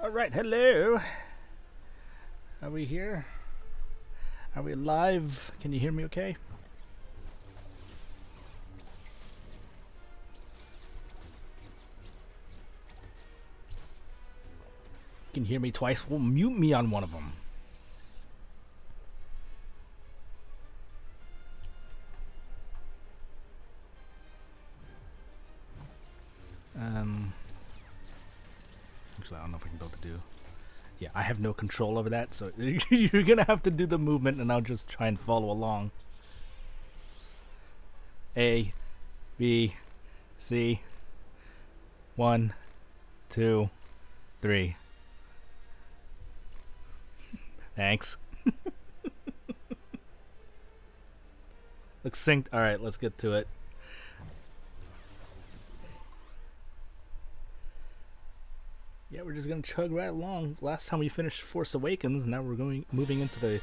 All right, hello. Are we here? Are we live? Can you hear me okay? You Can hear me twice? Well, mute me on one of them. Have no control over that, so you're gonna have to do the movement, and I'll just try and follow along. A, B, C. One, two, three. Thanks. Looks synced. All right, let's get to it. Yeah, we're just gonna chug right along. Last time we finished Force Awakens, now we're going moving into the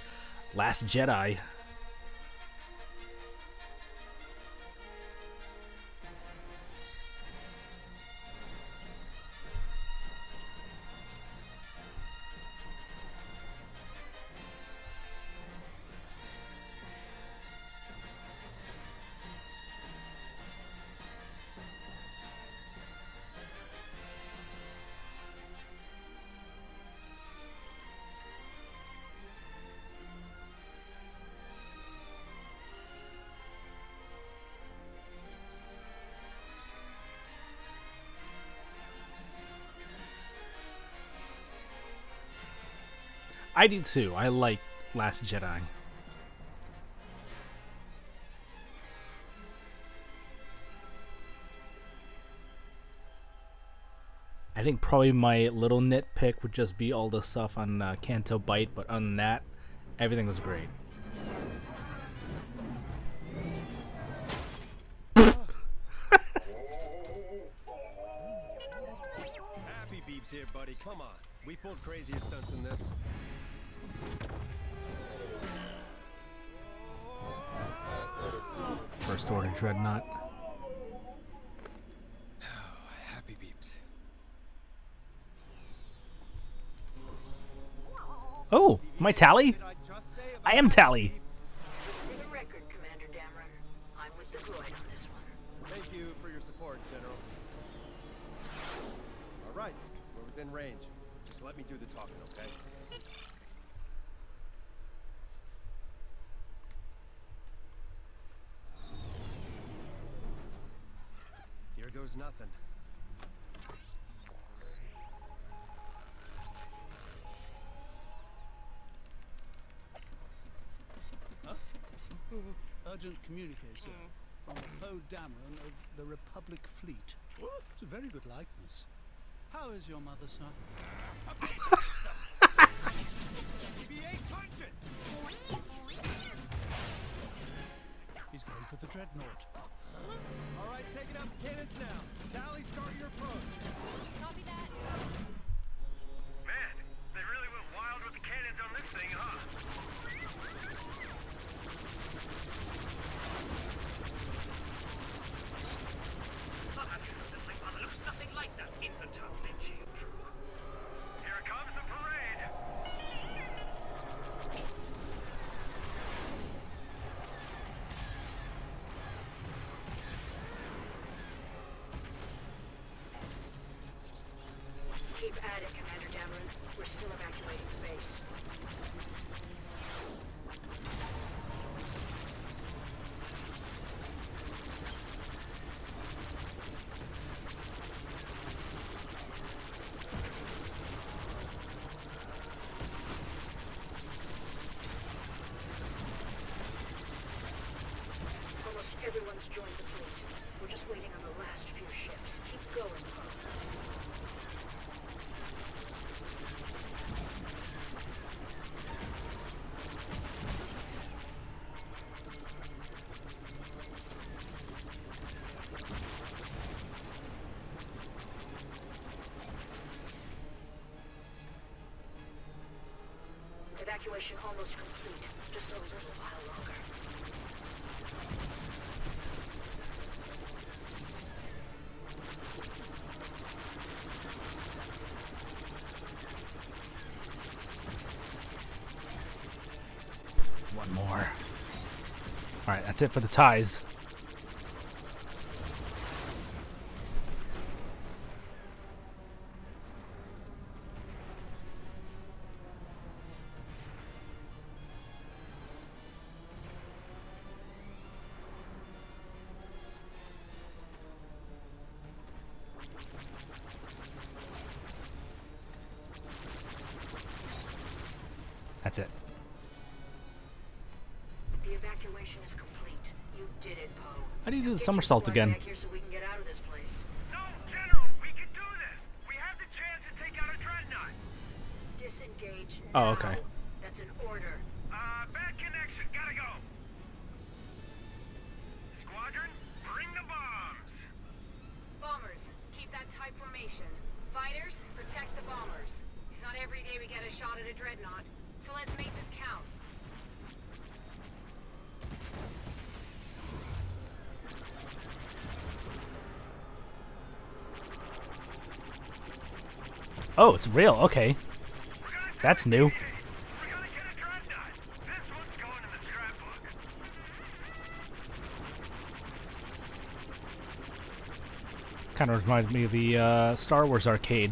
Last Jedi. I do too. I like Last Jedi. I think probably my little nitpick would just be all the stuff on uh, Canto Bight, but on that, everything was great. Happy Beeps here, buddy. Come on. We pulled crazier stunts than this. First Order Dreadnought. Oh, happy Beeps. Oh, my Tallie? I am Tallie. For the record, Commander Dameron, I'm with the droid on this one. Thank you for your support, General. All right, we're within range. Just let me do the talking, okay? Here goes nothing. Urgent communique, sir. Oh. From Poe Dameron of the Republic Fleet. It's a very good likeness. How is your mother, sir? He's going for the dreadnought. All right, taking out the cannons now. Tallie, start your approach. Copy that. Man, they really went wild with the cannons on this thing, huh? Evacuation almost complete. Just a little while longer. One more. All right, that's it for the ties. somersault again. real? Okay. That's new. Kind of reminds me of the uh, Star Wars arcade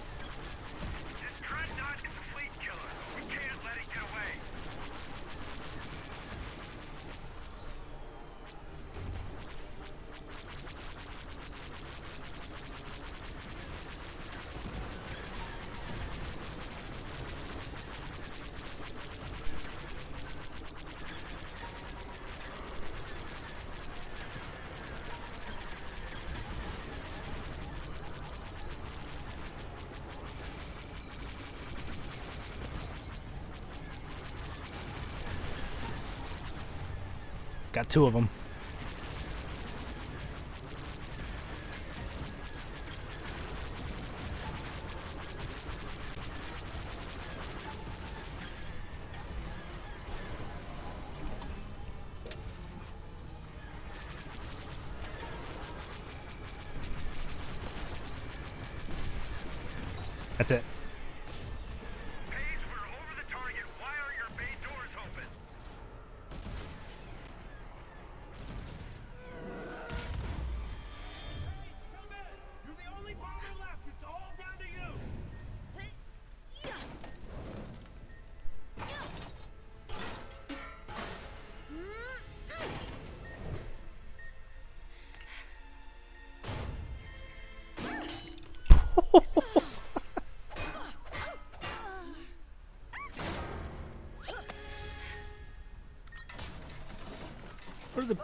got two of them.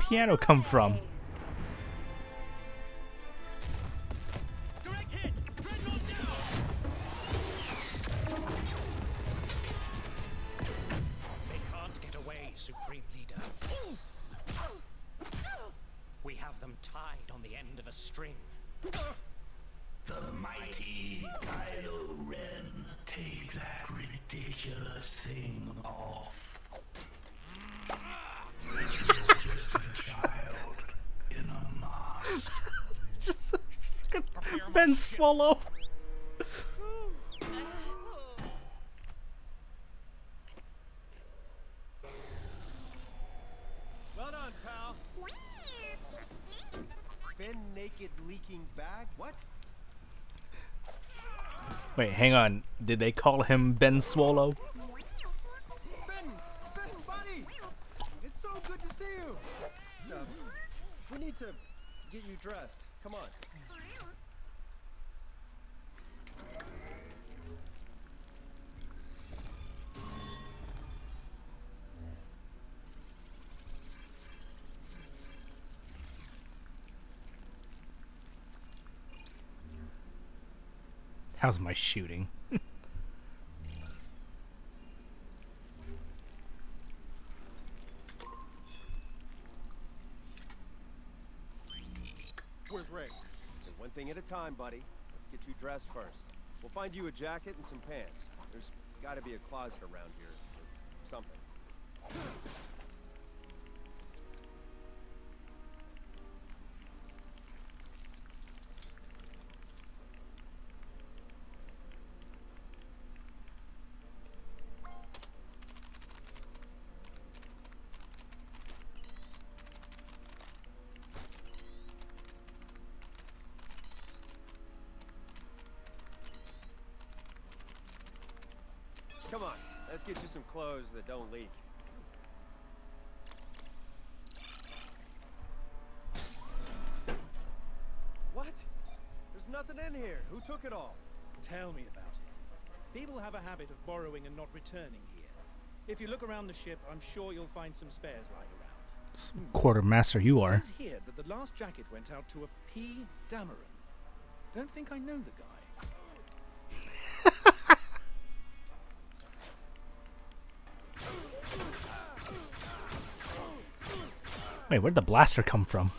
piano come from? and swallow. Well done, pal. Finn naked leaking bag? What? Wait, hang on. Did they call him Ben Swallow? How's my shooting? Where's Rey? Okay, one thing at a time, buddy. Let's get you dressed first. We'll find you a jacket and some pants. There's gotta be a closet around here. Or something. Come on, let's get you some clothes that don't leak. What? There's nothing in here. Who took it all? Tell me about it. People have a habit of borrowing and not returning here. If you look around the ship, I'm sure you'll find some spares lying around. Quartermaster you are. It says here that the last jacket went out to a P. Dameron. Don't think I know the guy. Wait, where'd the blaster come from?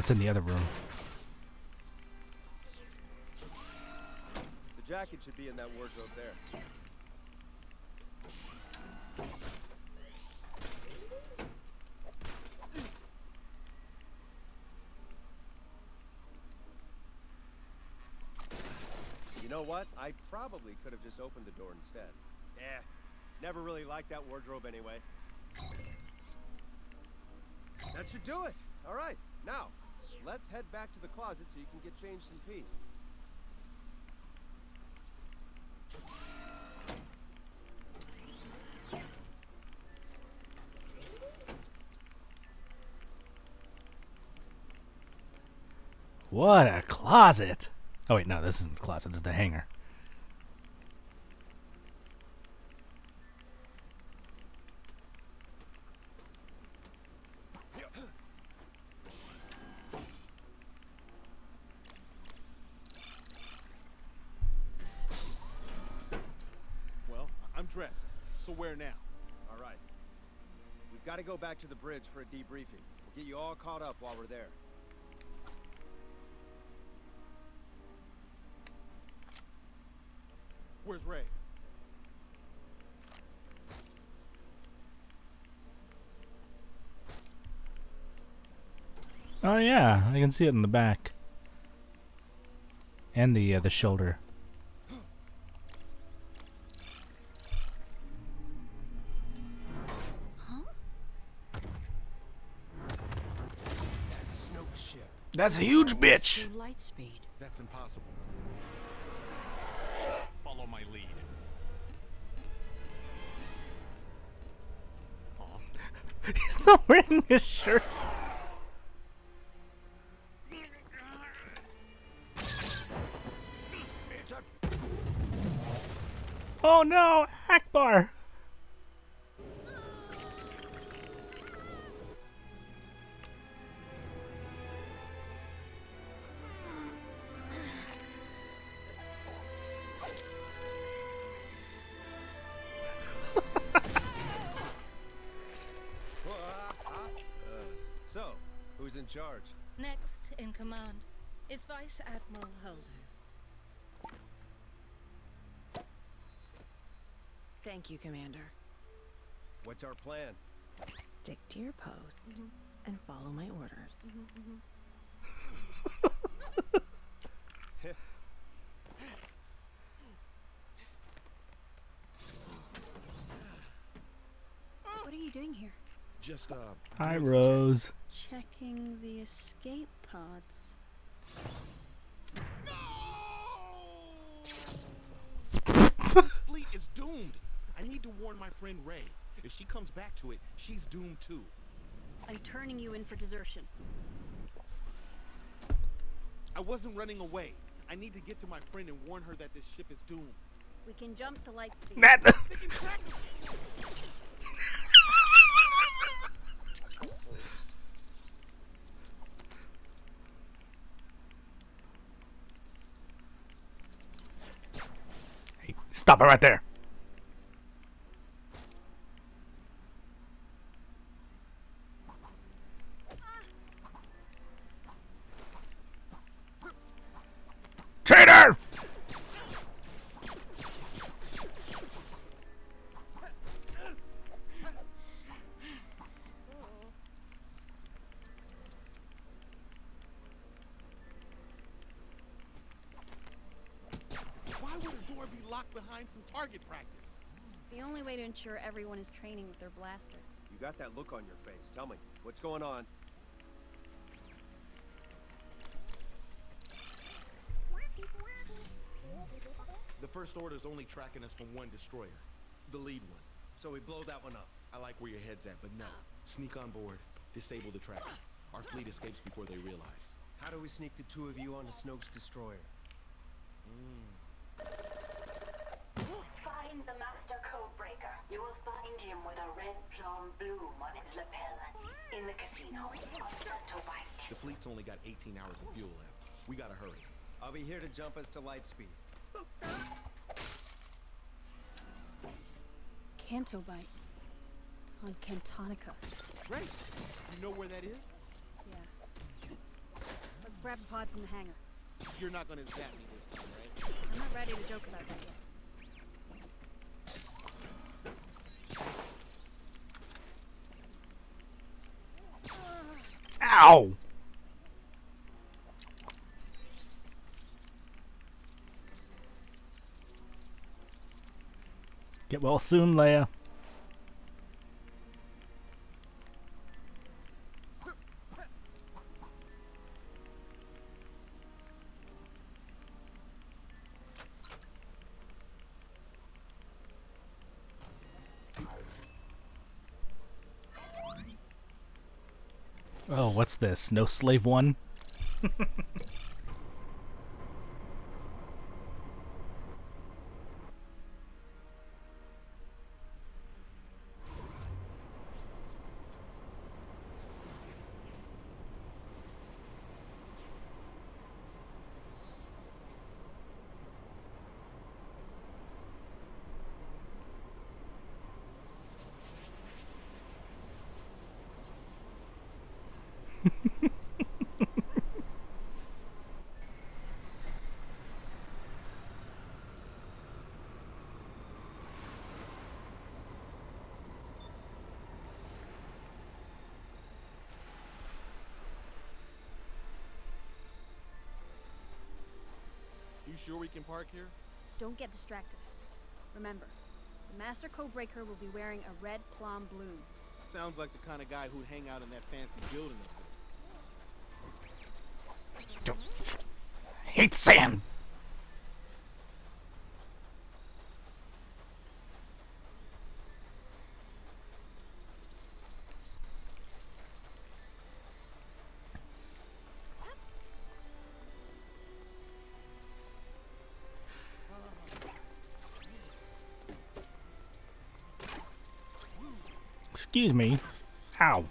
It's in the other room. The jacket should be in that wardrobe there. You know what? I probably could have just opened the door instead. Eh, never really liked that wardrobe anyway. That should do it. All right, now, let's head back to the closet so you can get changed in peace. What a closet! Oh wait, no, this isn't the closet. This is the hangar. Back to the bridge for a debriefing. We'll get you all caught up while we're there. Where's Rey? Oh yeah, I can see it in the back. And the uh, the shoulder. That's a huge bitch. Light speed. That's impossible. Follow my lead. He's not wearing his shirt. Oh no, Ackbar! Last in command is Vice Admiral Holdo. Thank you, Commander. What's our plan? Stick to your post mm -hmm. and follow my orders. Mm -hmm, mm -hmm. what are you doing here? Just uh. Hi, Rose. Checking the escape pods. checks. this fleet is doomed. I need to warn my friend Rey. If she comes back to it, she's doomed too. I'm turning you in for desertion. I wasn't running away. I need to get to my friend and warn her that this ship is doomed. We can jump to light speed. That. They can track me. Hey, stop it right there. Only way to ensure everyone is training with their blaster. You got that look on your face. Tell me, what's going on? The First Order's only tracking us from one destroyer. The lead one. So we blow that one up. I like where your head's at, but no. Sneak on board. Disable the tracker. Our fleet escapes before they realize. How do we sneak the two of you onto Snoke's destroyer? Hmm. Find the Master Codebreaker. You will find him with a red Plomo bloom on his lapel. In the casino on Canto Bight. The fleet's only got 18 hours of fuel left. We gotta hurry. I'll be here to jump us to light speed. Canto Bight. On Cantonica. Great. You know where that is? Yeah. Let's grab a pod from the hangar. You're not gonna zap me this time, right? I'm not ready to joke about that yet. Ow! Get well soon, Leia. What's this? No slave one? sure we can park here? Don't get distracted. Remember, the Master Codebreaker will be wearing a red Plomo bloom. Sounds like the kind of guy who'd hang out in that fancy building up there. Hate sand. Excuse me. Ow.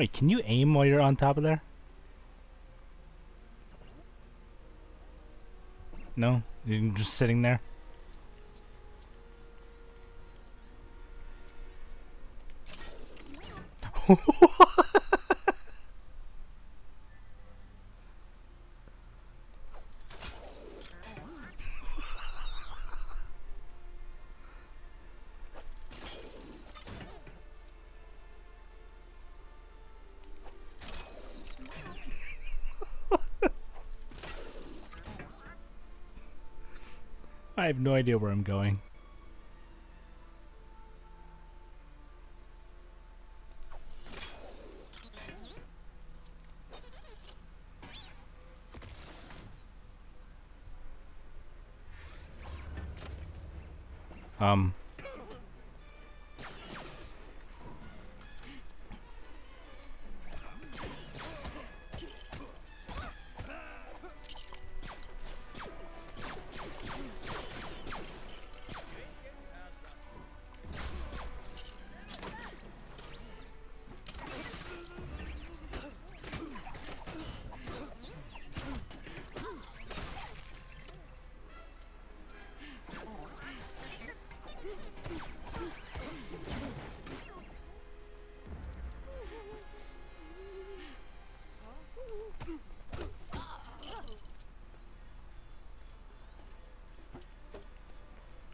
Wait, can you aim while you're on top of there? No? You're just sitting there? idea where I'm going.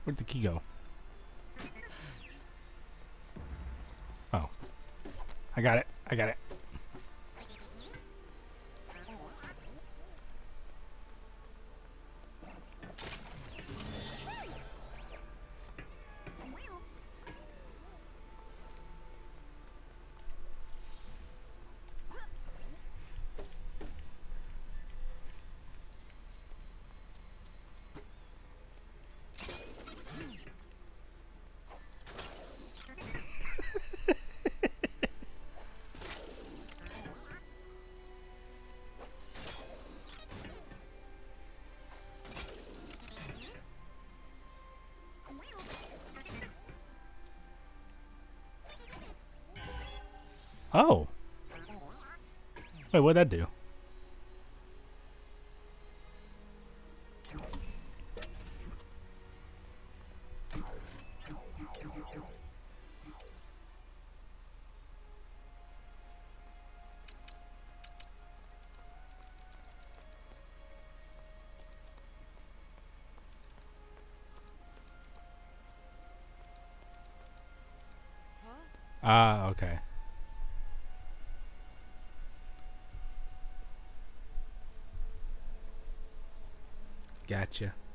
Where'd the key go? Oh. I got it. I got it. Wait, what'd that do? Gotcha.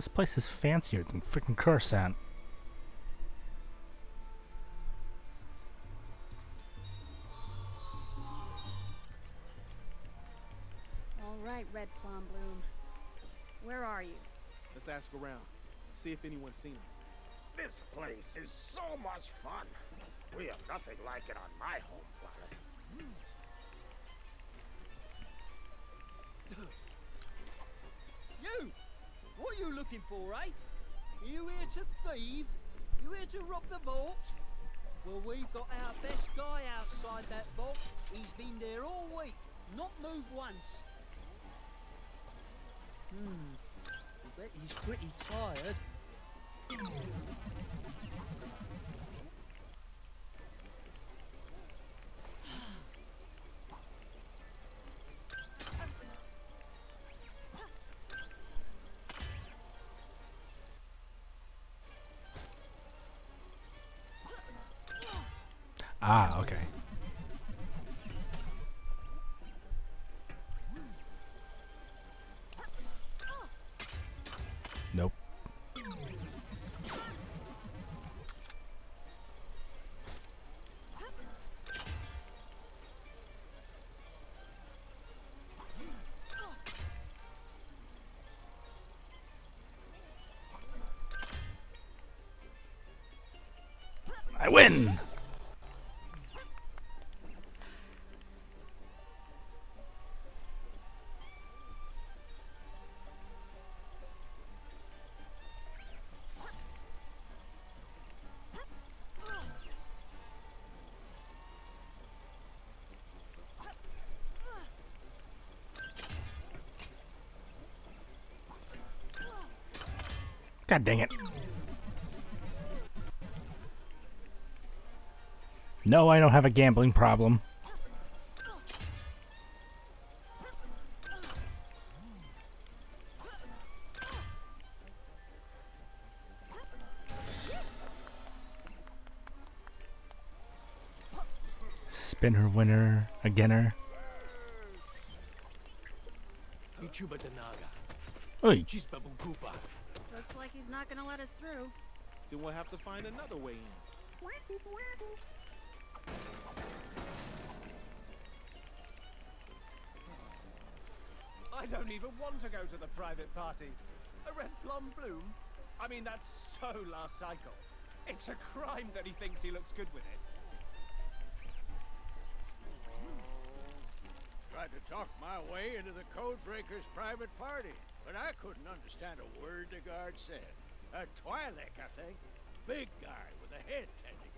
This place is fancier than freaking Coruscant. All right, Red Plomo Bloom. Where are you? Let's ask around. See if anyone's seen him. This place is so much fun. We have nothing like it on my home planet. Looking for, eh? You here to thieve? You here to rob the vault? Well, we've got our best guy outside that vault. He's been there all week, not moved once. Hmm. I bet he's pretty tired. Win! God dang it. No, I don't have a gambling problem. Spinner winner, againer. Uchuba Danaga. Oi. Looks like he's not gonna let us through. Then we'll have to find another way in. I don't even want to go to the private party. A red Plomo bloom? I mean, that's so last cycle. It's a crime that he thinks he looks good with it. Hmm. Tried to talk my way into the Codebreaker's private party, but I couldn't understand a word the guard said. A Twi'lek, I think. Big guy with a head tentacle.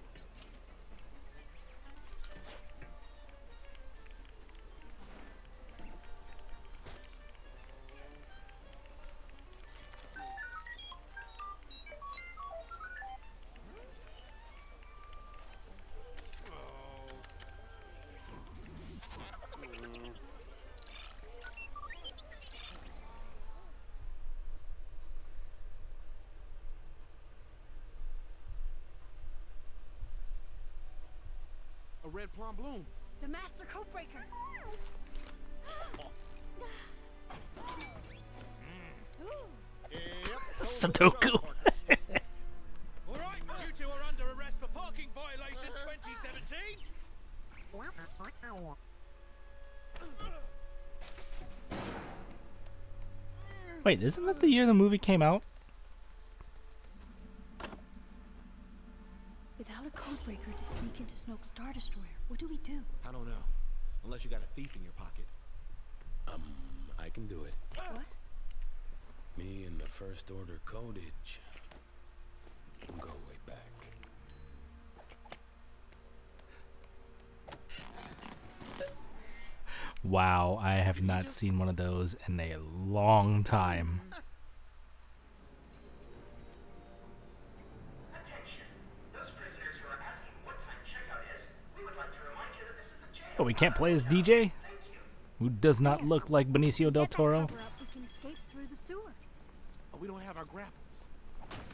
Red Plomo bloom. The Master Codebreaker. Hmm. Sudoku. All right, you two are under arrest for parking violation 2017. Wait, isn't that the year the movie came out? Without a codebreaker to sneak into Snoke's Star Destroyer, what do we do? I don't know. Unless you got a thief in your pocket. Um, I can do it. What? Me and the First Order codage. Go way back. Wow, I have not seen one of those in a long time. Oh, we can't play as DJ? Who does not look like Benicio del Toro? We can escape through the sewer. Oh, we don't have our grapples.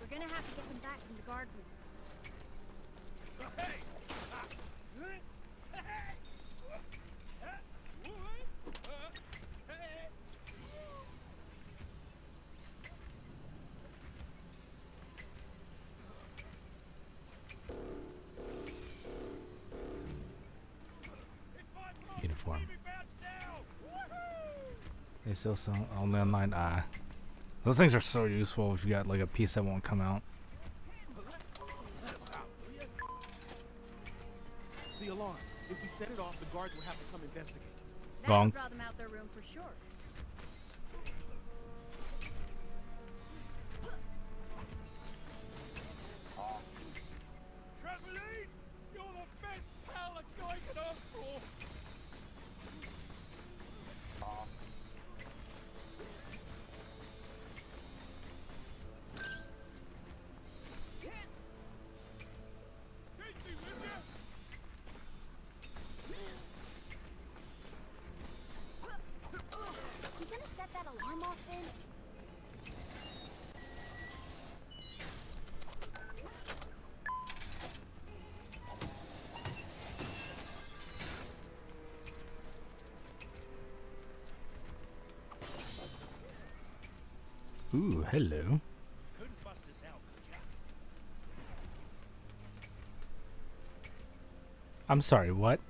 We're gonna have to get them back from the guard room. They still sell only online. Ah, those things are so useful if you got like a piece that won't come out. The alarm. If we set it off, the guards will have to come investigate. That'll Ooh, hello. I'm sorry, what?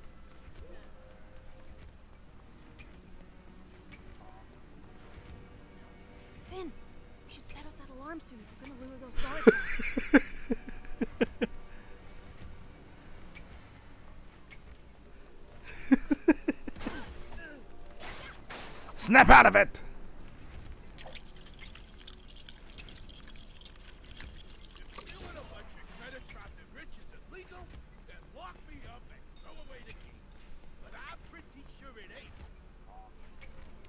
Finn, we should set off that alarm soon if we're gonna lure those guards. Snap out of it!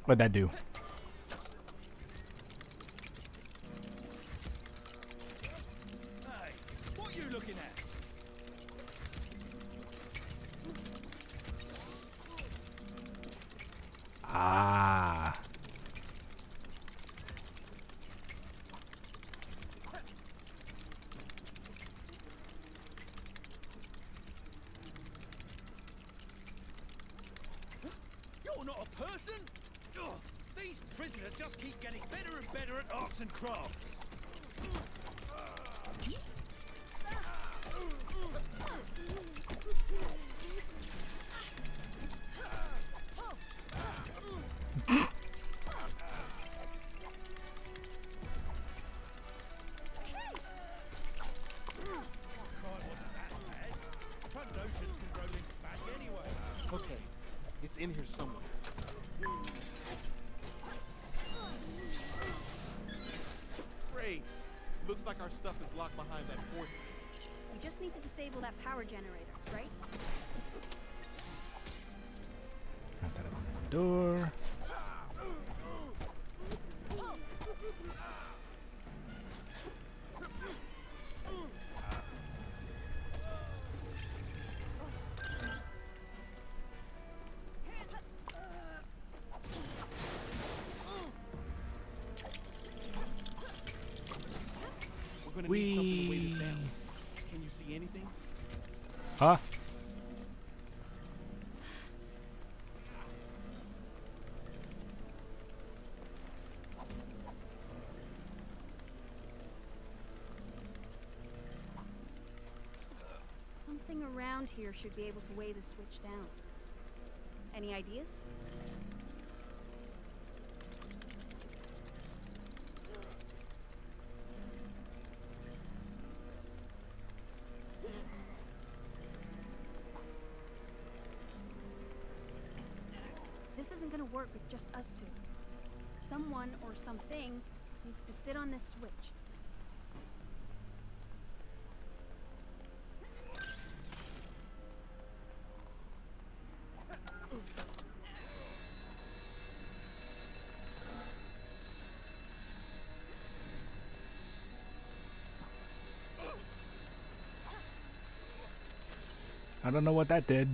What'd that do? Behind that force. We just need to disable that power generator, right? That opens the door. Down. Can you see anything? Huh? Something around here should be able to weigh the switch down. Any ideas? Work with just us two. Someone or something needs to sit on this switch. I don't know what that did.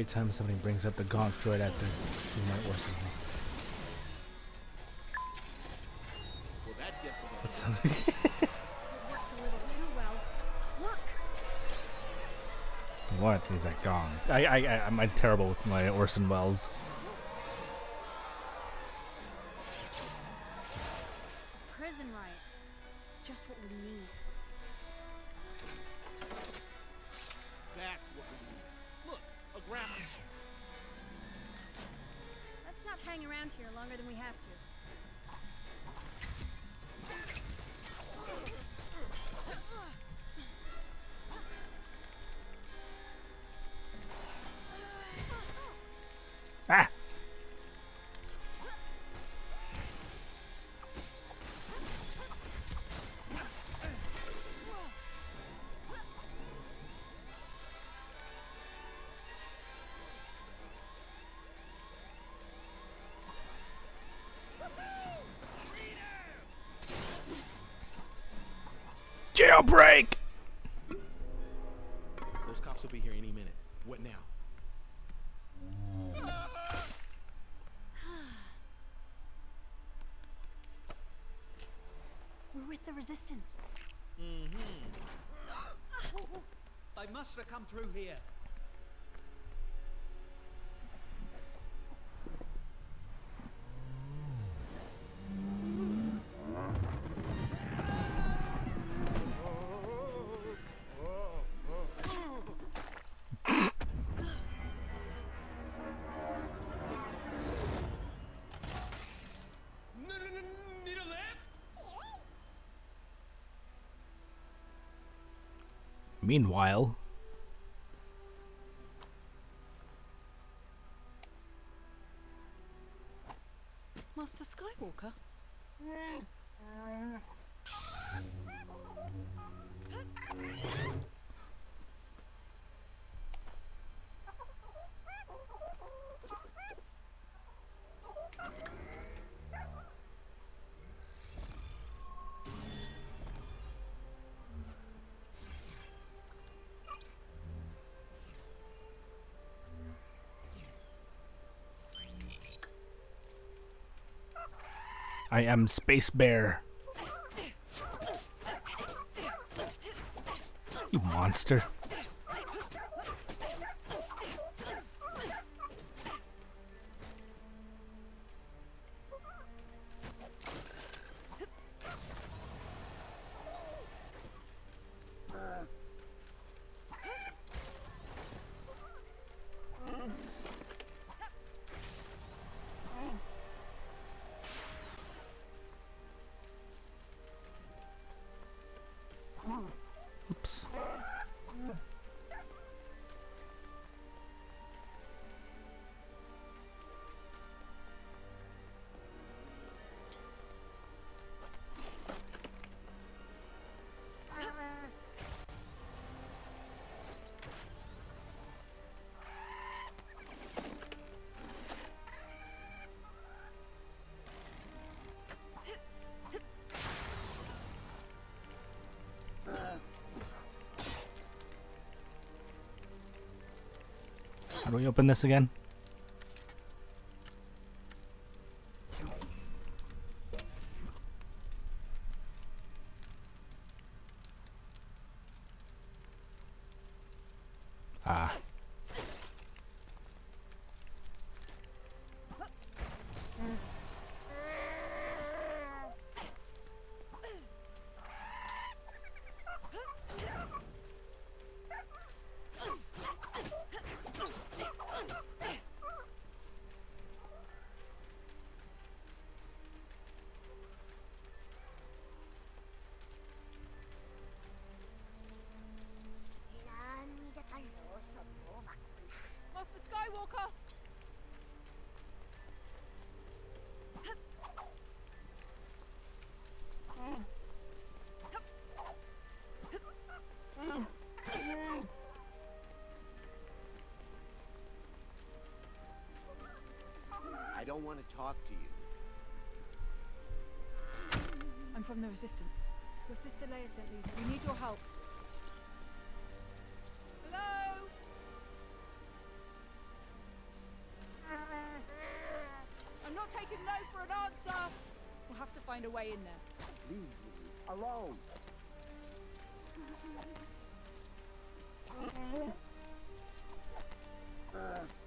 Every time somebody brings up the Gonk droid after, he might. Well, that. What's something? It worked a little too well. Look! what is that gong? I, I, I, I'm terrible with my Orson Welles. We're with the resistance. Mm-hmm. they must have come through here. Meanwhile, Master Skywalker? Mm. I am Space Bear. You monster. We open this again? Don't want to talk to you. I'm from the Resistance. Your sister Leia sent me. We need your help. Hello? I'm not taking no for an answer. We'll have to find a way in there. Leave me alone. Oop,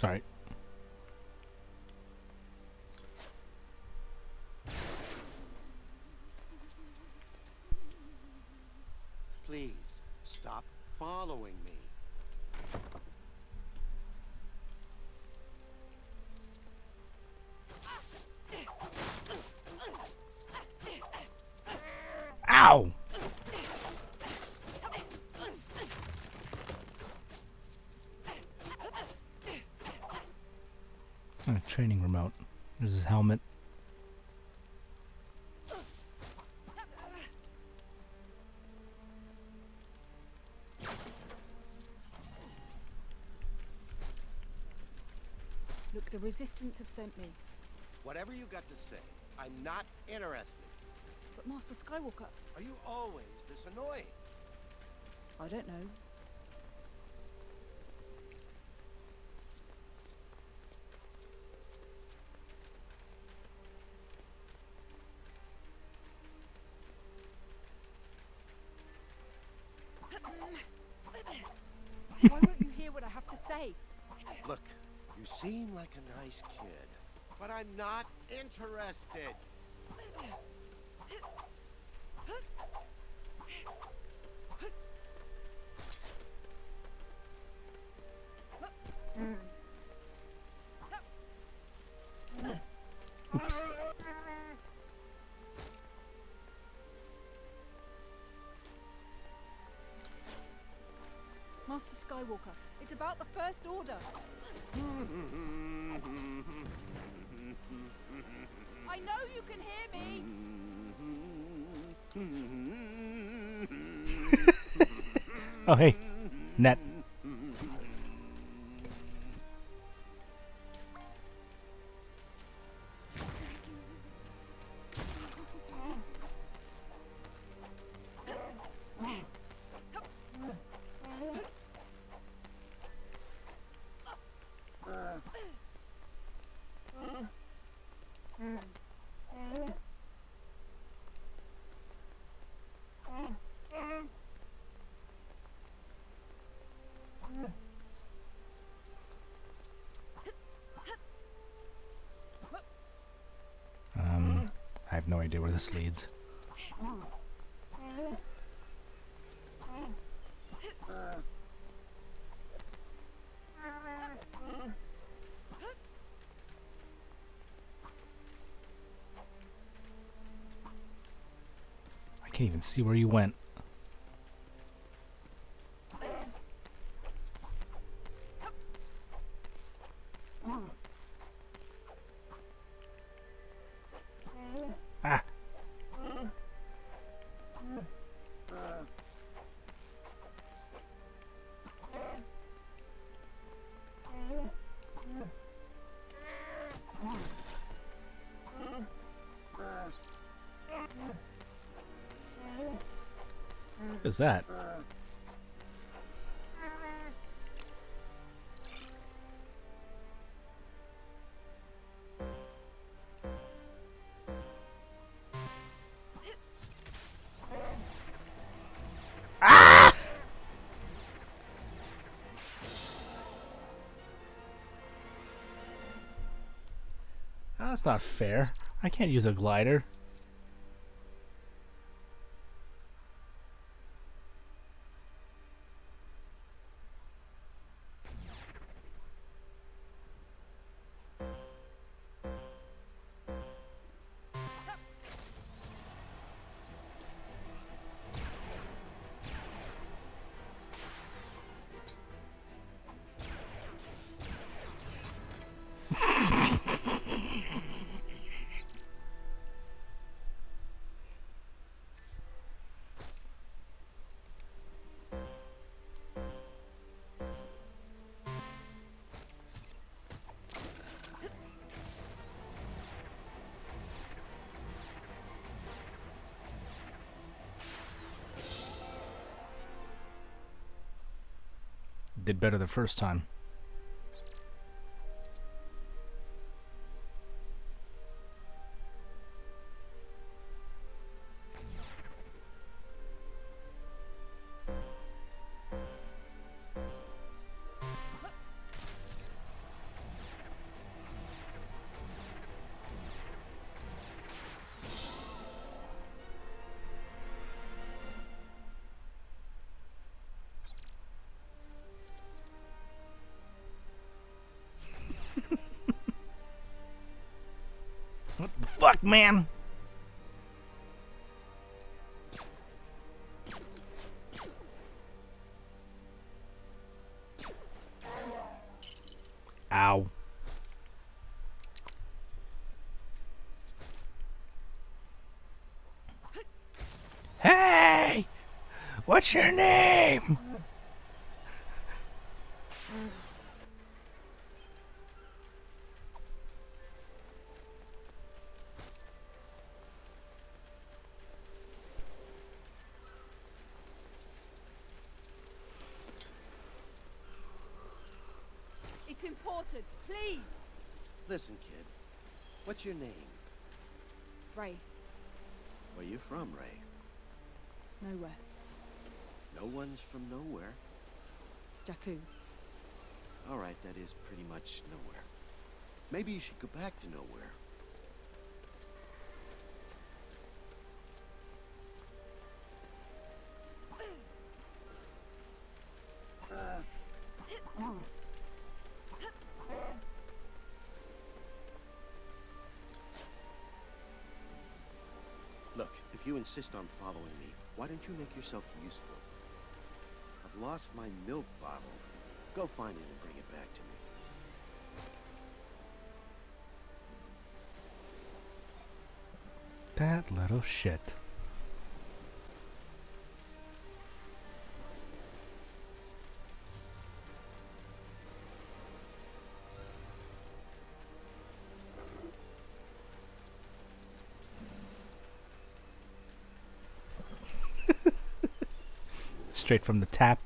sorry. Training remote. There's his helmet. Look The Resistance have sent me. Whatever you got to say, I'm not interested. But Master Skywalker, Are you always this annoying? I don't know. Seem like a nice kid, but I'm not interested. Mm. Oops. Skywalker, it's about the First Order. I know you can hear me. Oh hey, net. This leads. I can't even see where you went. What is that? Ah! That's not fair. I can't use a glider. Better the first time. Man? Ow. Hey! What's your name? What's your name? Rey. Where you from, Rey? Nowhere. No one's from nowhere. Jakku. All right, that is pretty much nowhere. Maybe you should go back to nowhere. Insist on following me, why don't you make yourself useful? I've lost my milk bottle. Go find it and bring it back to me. That little shit. Straight from the tap.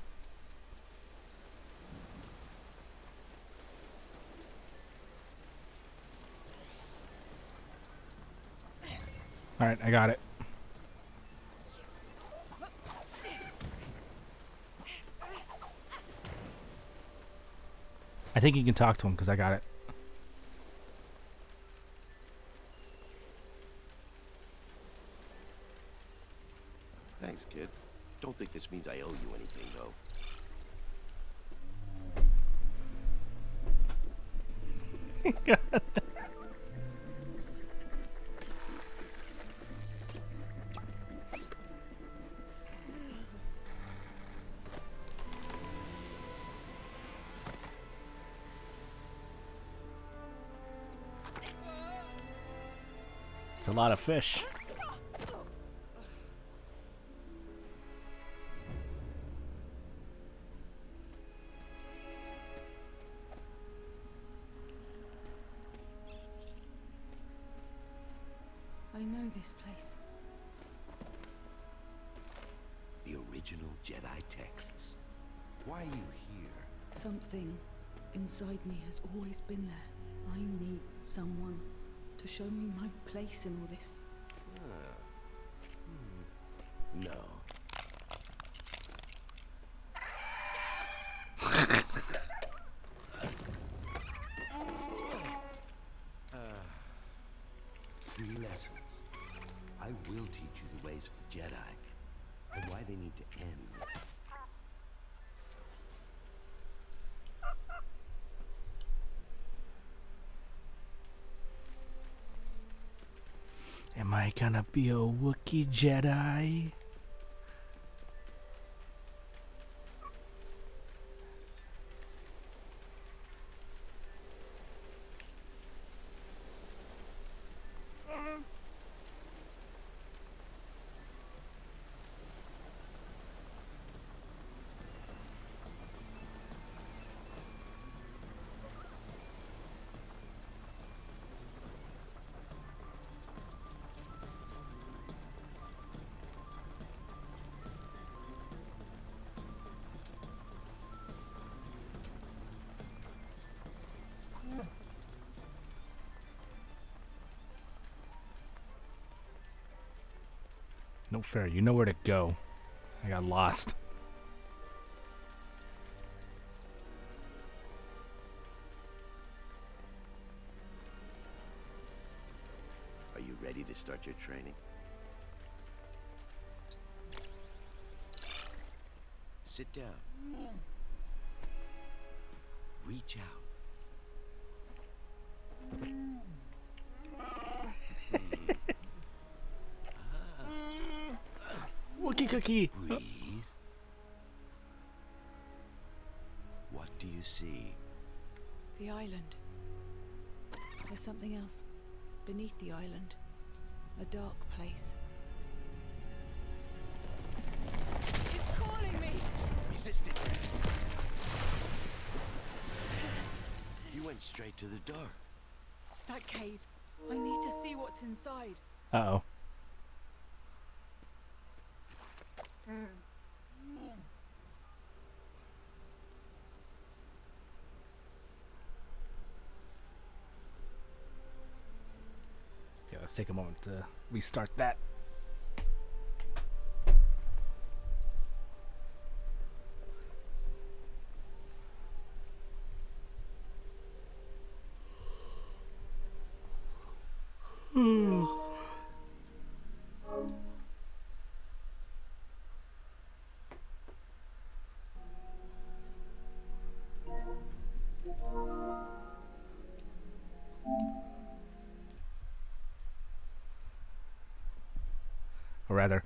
All right, I got it. I think you can talk to him because I got it. Thanks, kid. Don't think this means I owe you anything, though. It's a lot of fish. Been there. I need someone to show me my place in all this. Gonna be a Wookiee Jedi? Fair. You know where to go. I got lost. Are you ready to start your training? Sit down. Mm. Reach out. Cookie. Breathe. What do you see? The island. There's something else. Beneath the island. A dark place. It's calling me. Resist it. You went straight to the dark. That cave. I need to see what's inside. Yeah. Let's take a moment to restart that. Rather,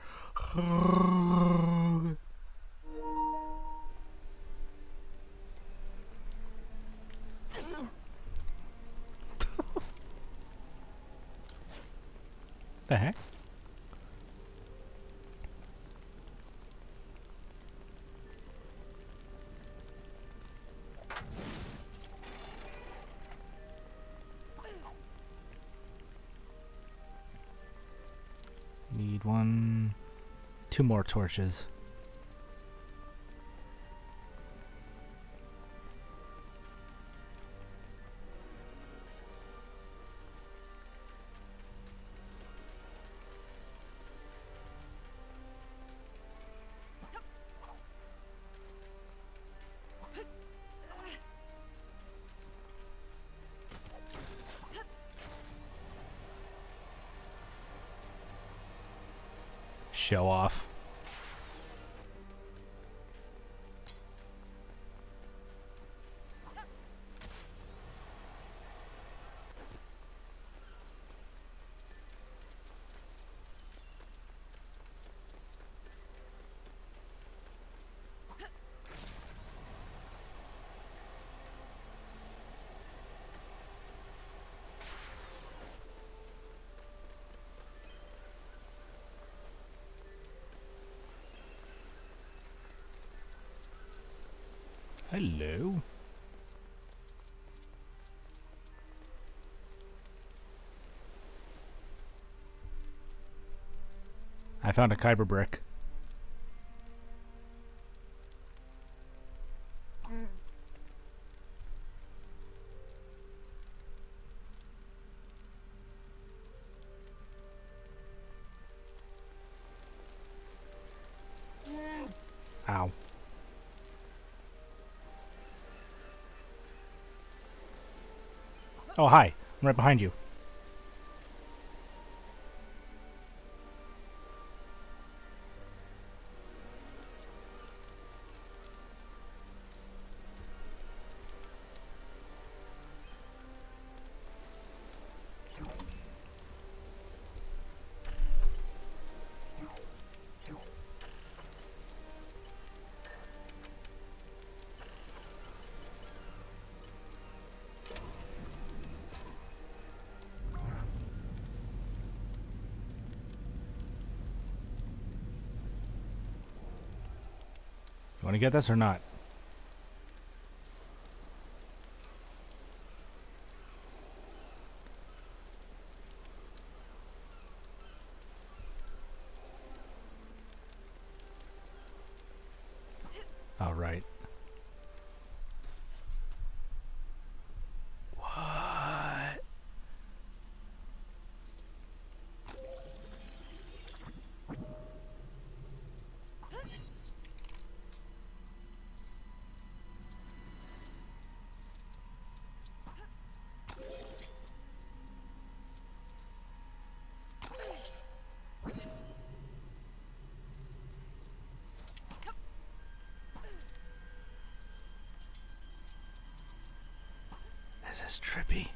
two more torches. Hello. I found a kyber brick. Oh, hi. I'm right behind you. Want to get this or not? All right. What? This is trippy.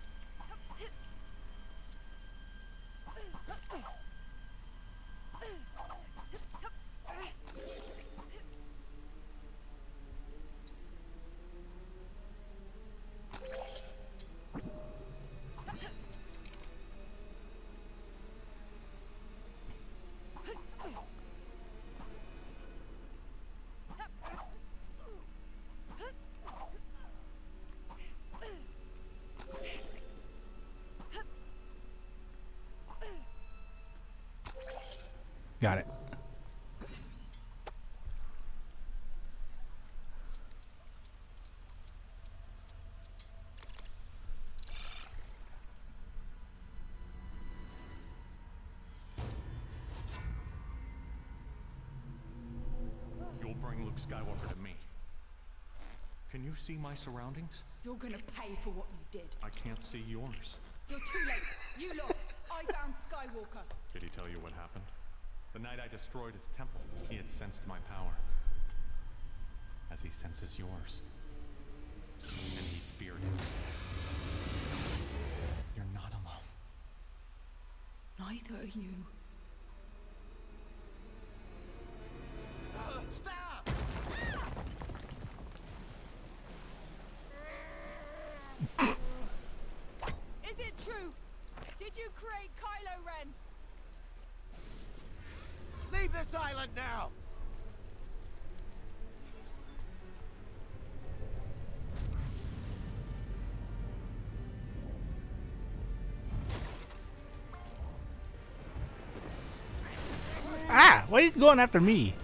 Got it. You'll bring Luke Skywalker to me. Can you see my surroundings? You're gonna pay for what you did. I can't see yours. You're too late. You lost. I found Skywalker. Did he tell you what happened? The night I destroyed his temple, he had sensed my power. As he senses yours. And he feared it. You're not alone. Neither are you. Island now! Ah! Why are you going after me?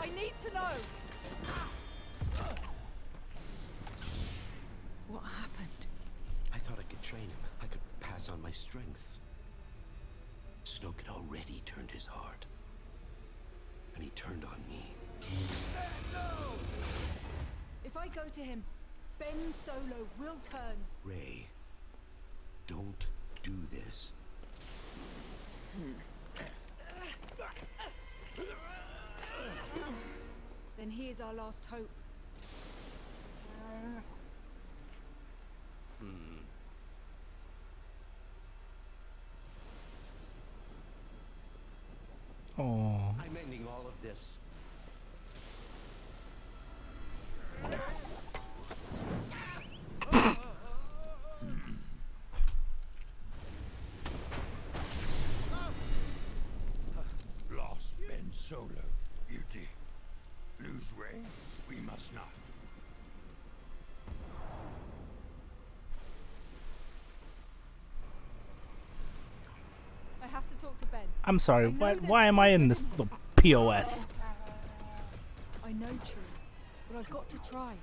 I need to know. What happened? I thought I could train him. I could pass on my strengths. Snoke had already turned his heart. And he turned on me. If I go to him, Ben Solo will turn. Rey, don't do this. Hmm. Then he is our last hope. Hmm. Oh. I'm ending all of this. Lost Ben Solo, Beauty. Lose Rey? We must not. I have to talk to Ben. I'm sorry. Why, why am I in this little POS? I know true, but I've got to try.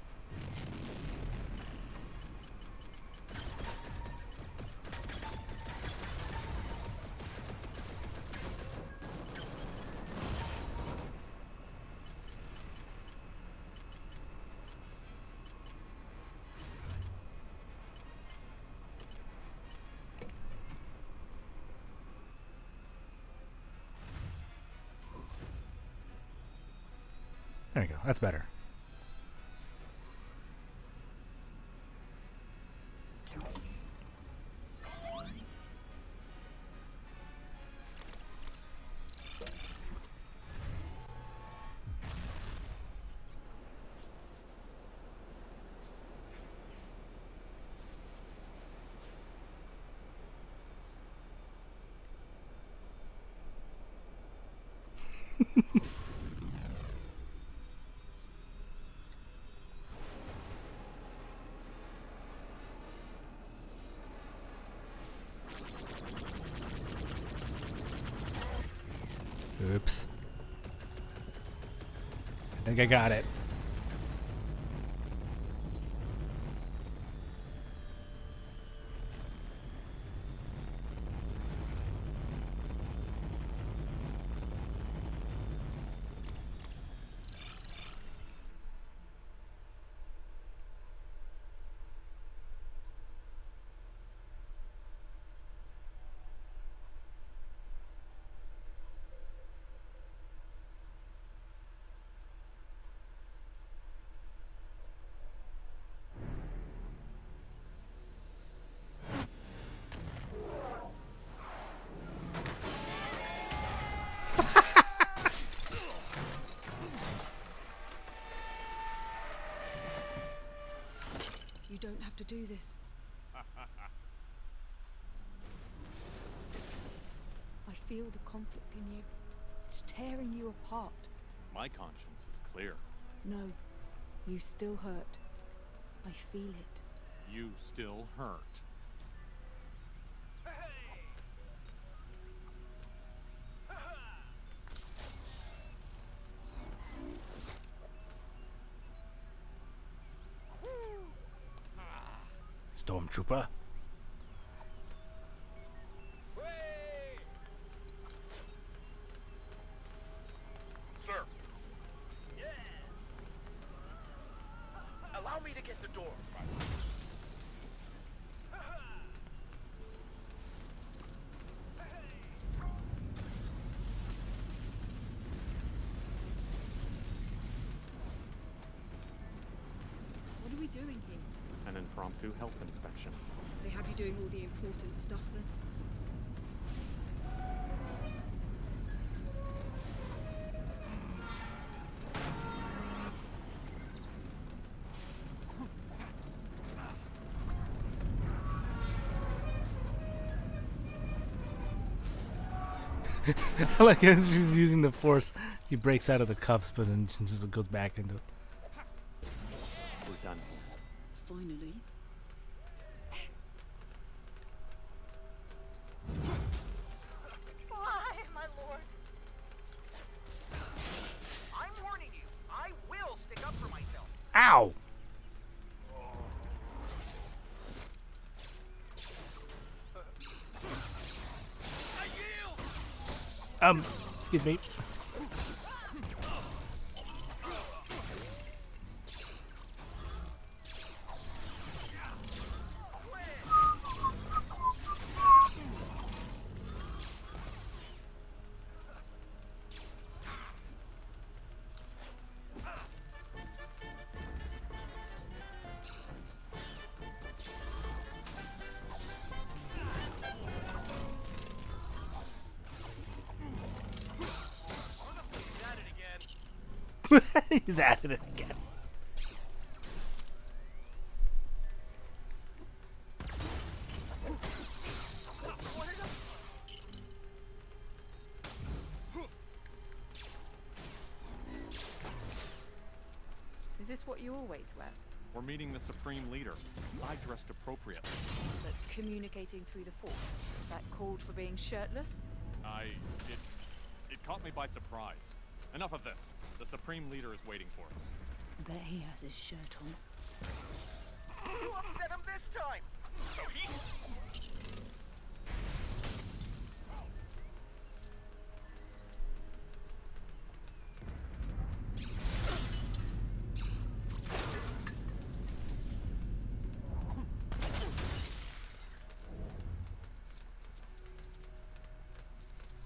Oops. I think I got it. You don't have to do this. I feel the conflict in you. It's tearing you apart. My conscience is clear. No, you still hurt. I feel it. You still hurt. Stormtrooper. Health. They have you doing all the important stuff then? I like how she's using the force. She breaks out of the cuffs, but then she just goes back into it. He's at it again. Is this what you always wear? We're meeting the Supreme Leader. I dressed appropriately. But communicating through the force? That called for being shirtless? I... it... it caught me by surprise. Enough of this. The Supreme Leader is waiting for us. Bet he has his shirt on. Who upset him this time? So he...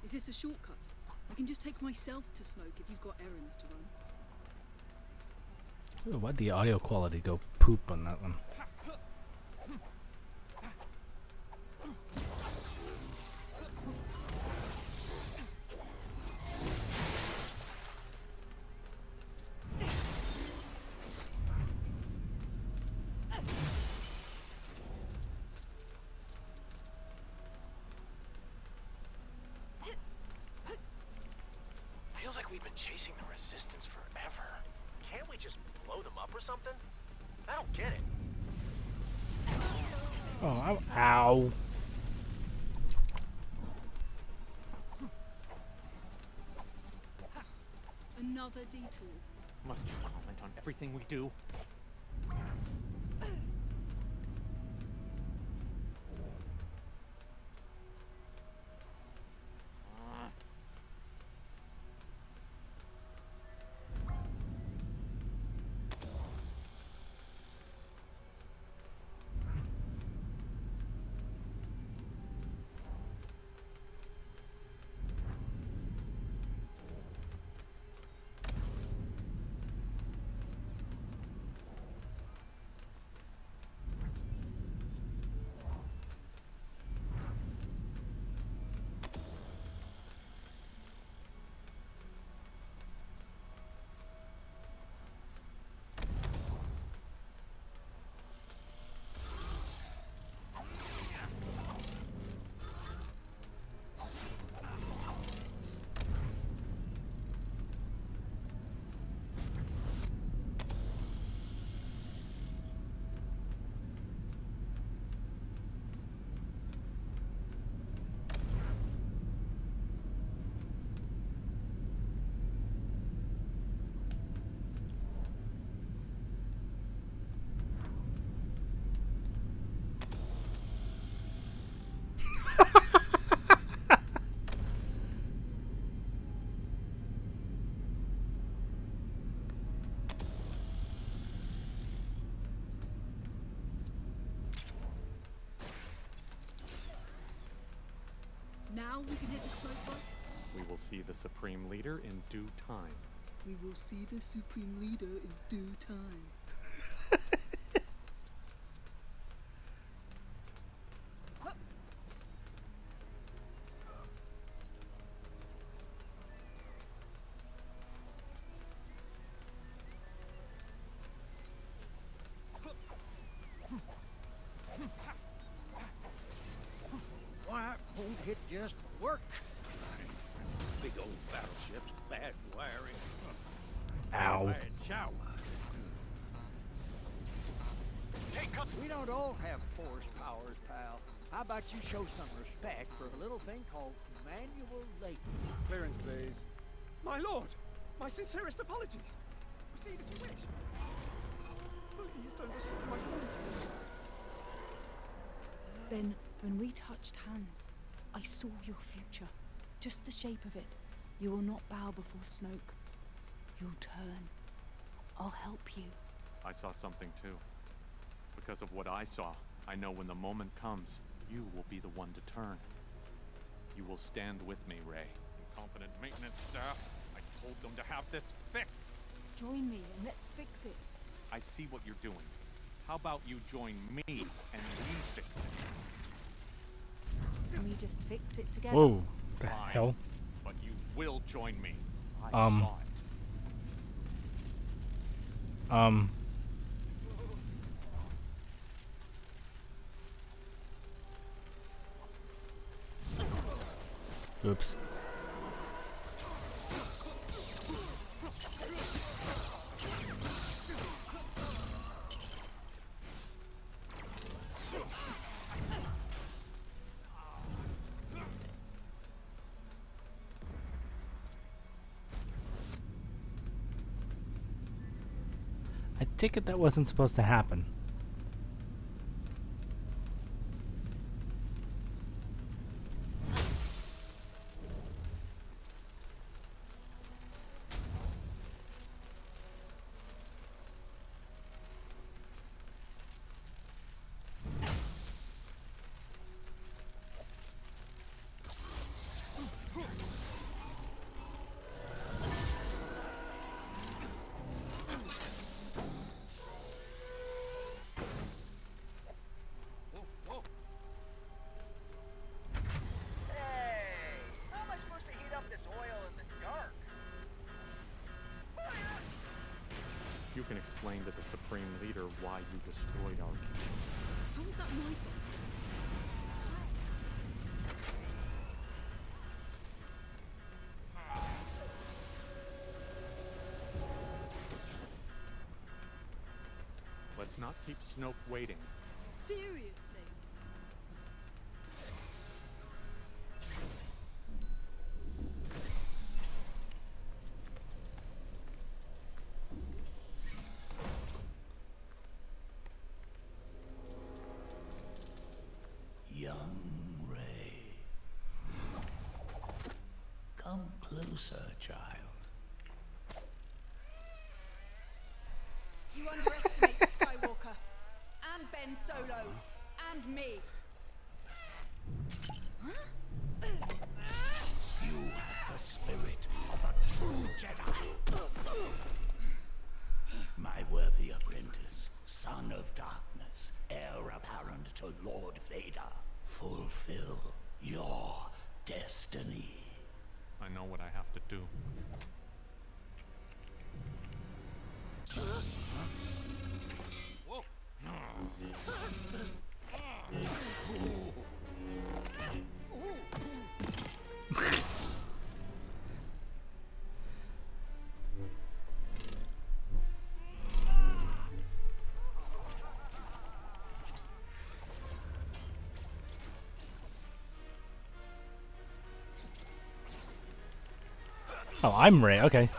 Is this a shortcut? Can just take myself to Snoke if you've got errands to run. Why'd the audio quality go poop on that one? Just blow them up or something? I don't get it. Oh, I'm, ow. Another detour. Must you comment on everything we do? Now we can hit the close We will see the Supreme Leader in due time. We will see the Supreme Leader in due time. Just work? Big old battleships, bad wiring. Ow. Bad shower. Take. We don't all have force powers, pal. How about you show some respect for a little thing called manual labor? Clearance, please. My lord, my sincerest apologies. Proceed as you wish. Please don't listen to my voice. Ben, when we touched hands, I saw your future. Just the shape of it. You will not bow before Snoke. You'll turn. I'll help you. I saw something too. Because of what I saw, I know when the moment comes, you will be the one to turn. You will stand with me, Rey. Incompetent maintenance staff. I told them to have this fixed. Join me and let's fix it. I see what you're doing. How about you join me and we fix it? Can we just fix it together? Whoa. The Fine. hell? But you will join me. I Um. Um. Oops. It that wasn't supposed to happen. Why you destroyed our How is that my fault? Let's not keep Snoke waiting. Seriously? Closer, child. You underestimate Skywalker. And Ben Solo. And me. Oh, I'm Rey. Okay.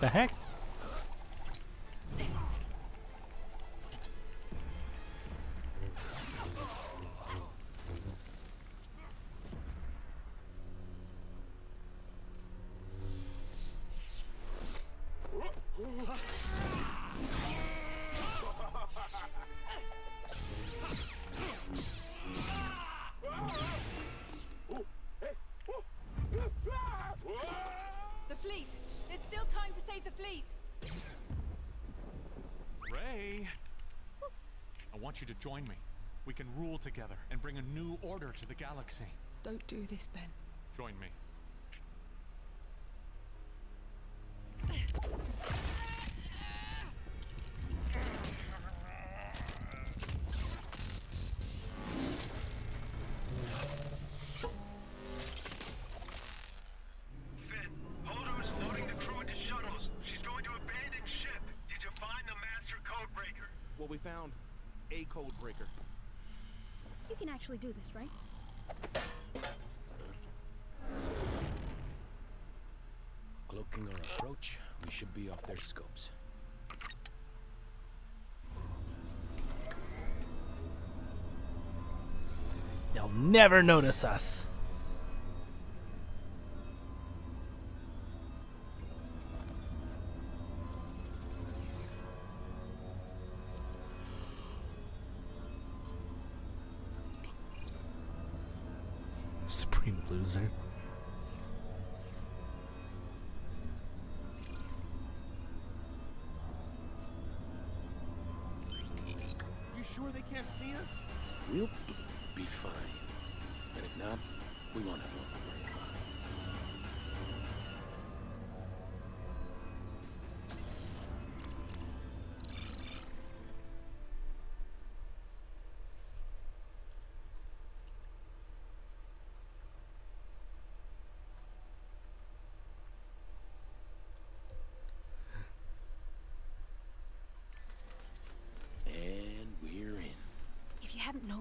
The heck? Want you to join me. We can rule together and bring a new order to the galaxy. Don't do this, Ben. Join me. Do this, right? Cloaking our approach, we should be off their scopes. They'll never notice us.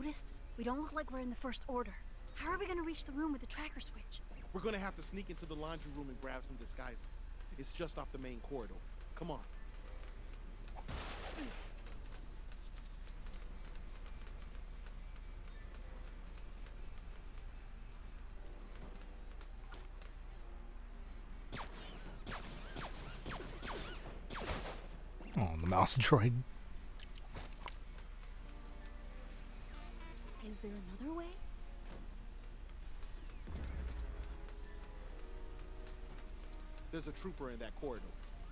Noticed, we don't look like we're in the First Order. How are we gonna reach the room with the tracker switch? We're gonna have to sneak into the laundry room and grab some disguises. It's just off the main corridor. Come on. Oh, the mouse droid. A trooper in that corridor.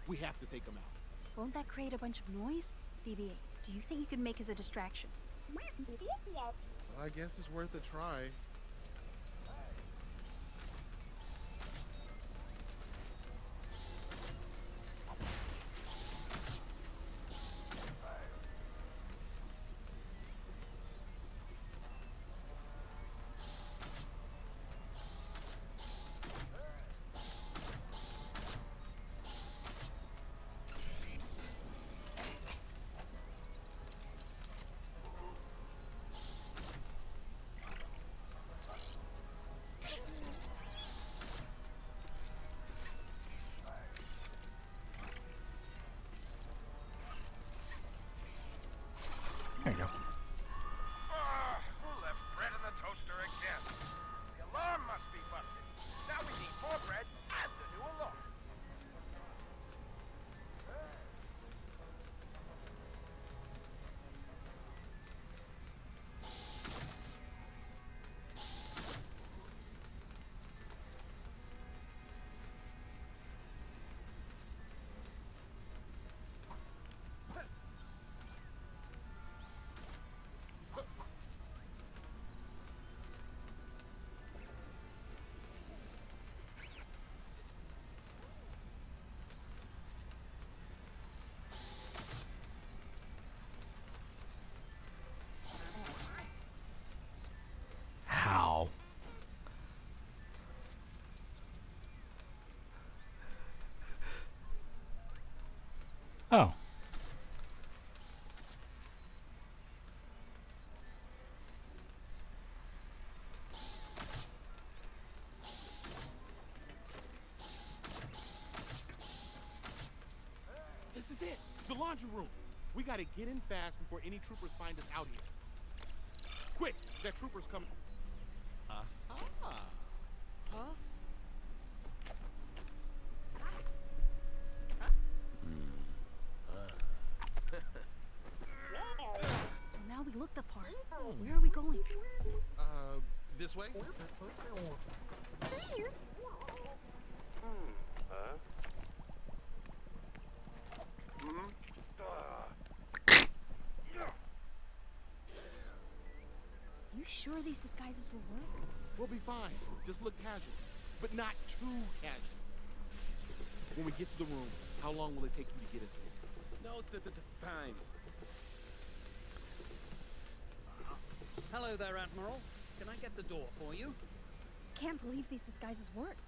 We have to take him out. Won't that create a bunch of noise? BB-8, do you think you could make us a distraction? I guess it's worth a try. There you go. Laundry room. We gotta get in fast before any troopers find us out here. Quick! That trooper's coming. Uh-huh. Huh? So now we look the part. Where are we going? Uh, this way? Huh? Hmm? You sure these disguises will work? We'll be fine. Just look casual, but not too casual. When we get to the room, how long will it take you to get us in? No, the, the, the time. Hello there, Admiral. Can I get the door for you? Can't believe these disguises worked.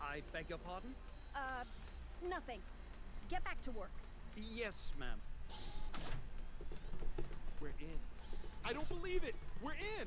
I beg your pardon? Uh, nothing. Get back to work. Yes, ma'am. We're in. I don't believe it. We're in.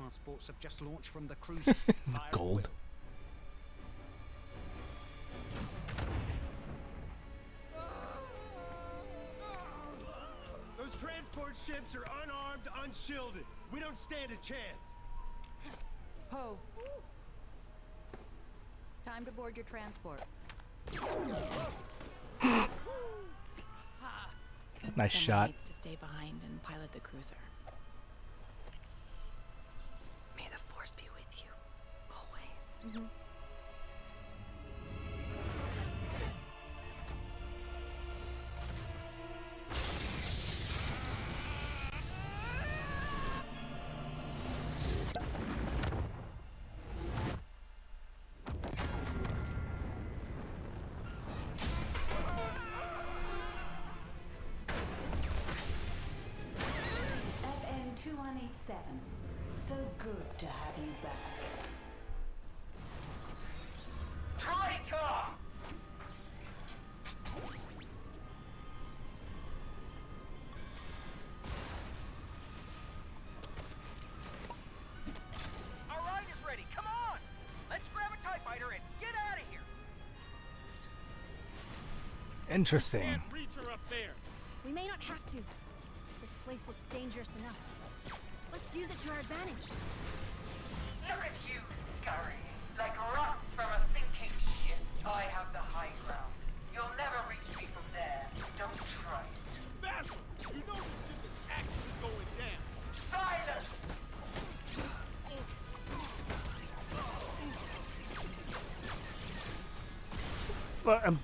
Resistance transports have just launched from the cruiser. Gold. Those transport ships are unarmed, unshielded. We don't stand a chance. Ho. Time to board your transport. Nice Someone shot. needs to stay behind and pilot the cruiser. Always. Interesting. Can't reach her up there. We may not have to. This place looks dangerous enough. Let's use it to our advantage. Look at you, scurry. Like rocks from a sinking ship. I have the high ground. You'll never reach me from there. Don't try it. Basil, you know this ship is actually going down. Silence! But, um,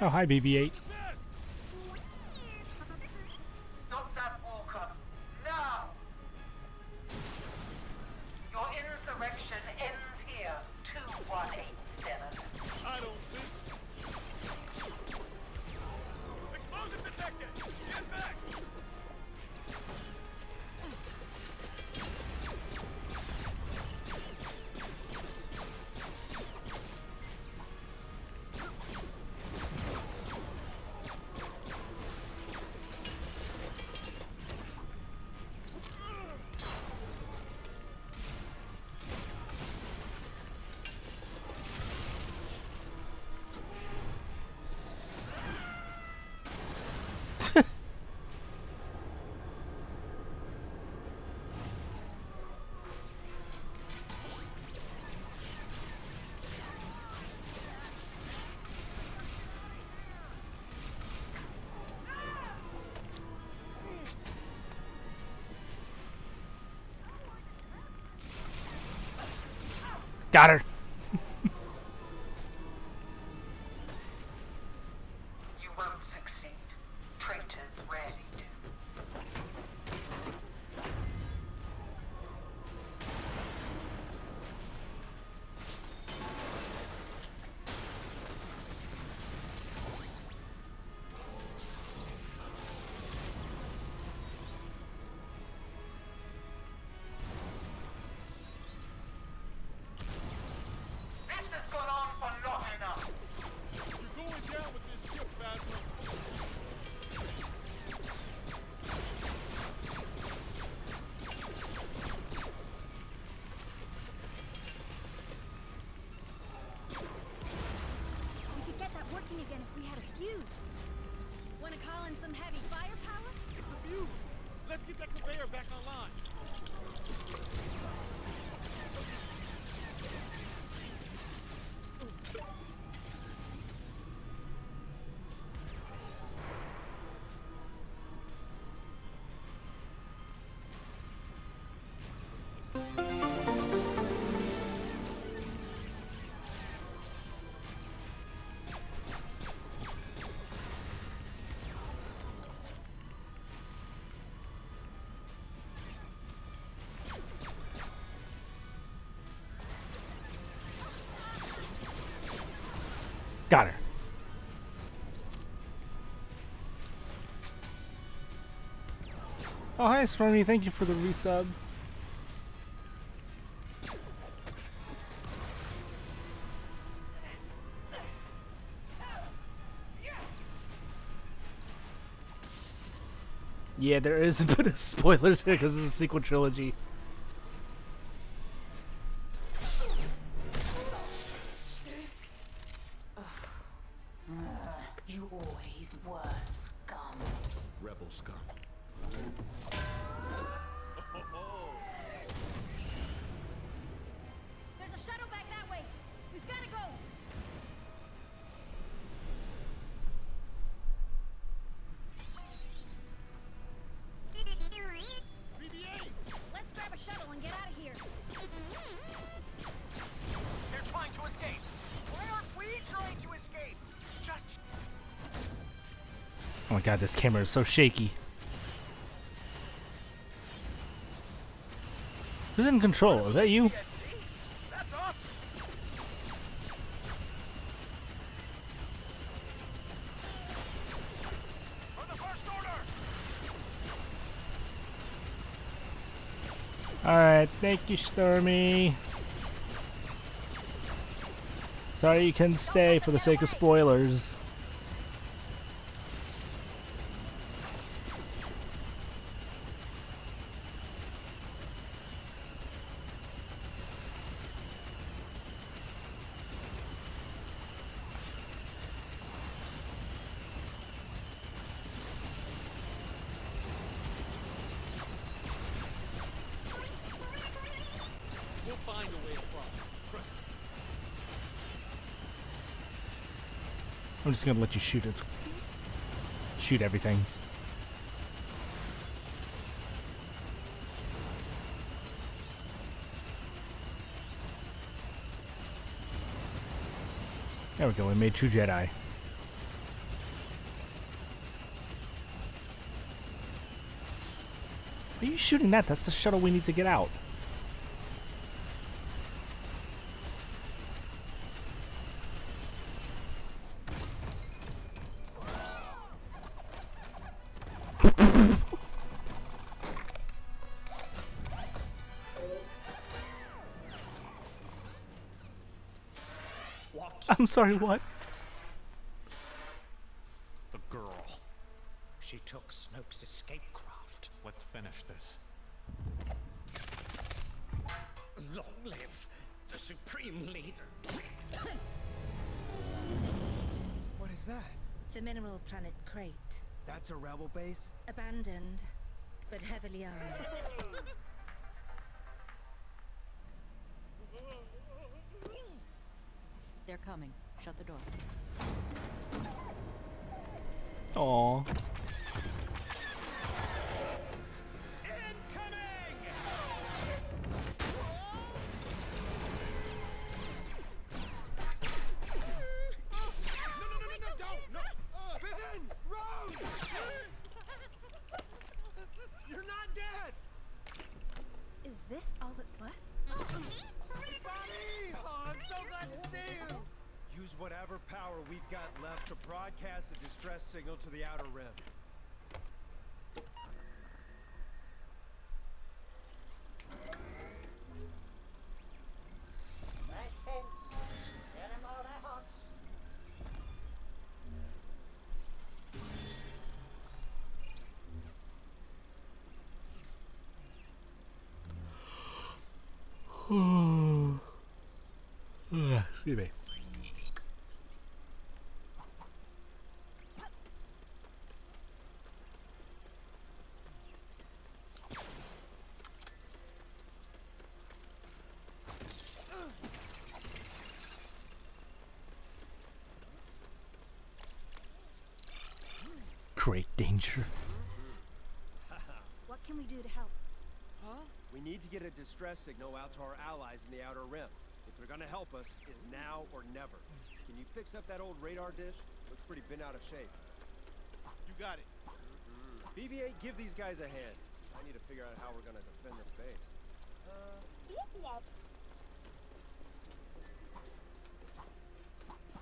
oh, hi, BB-8. Got her. Got her. Oh, hi, Stormy. Thank you for the resub. Yeah, there is a bit of spoilers here because it's a sequel trilogy. My god, this camera is so shaky. Who's in control? Is that you? Alright, thank you, Stormy. Sorry you can stay for the sake of spoilers. We'll find a way across. Trust me. I'm just gonna let you shoot it. Shoot everything. There we go, we made two Jedi. Are you shooting that? That's the shuttle we need to get out. Sorry, what? Coming. Shut the door. Aww. Excuse me. Great danger. What can we do to help? Huh? We need to get a distress signal out to our allies in the Outer Rim. If they're gonna help us, it's now or never. Can you fix up that old radar dish? Looks pretty bent out of shape. You got it. BB-8, give these guys a hand. I need to figure out how we're gonna defend this base. Uh...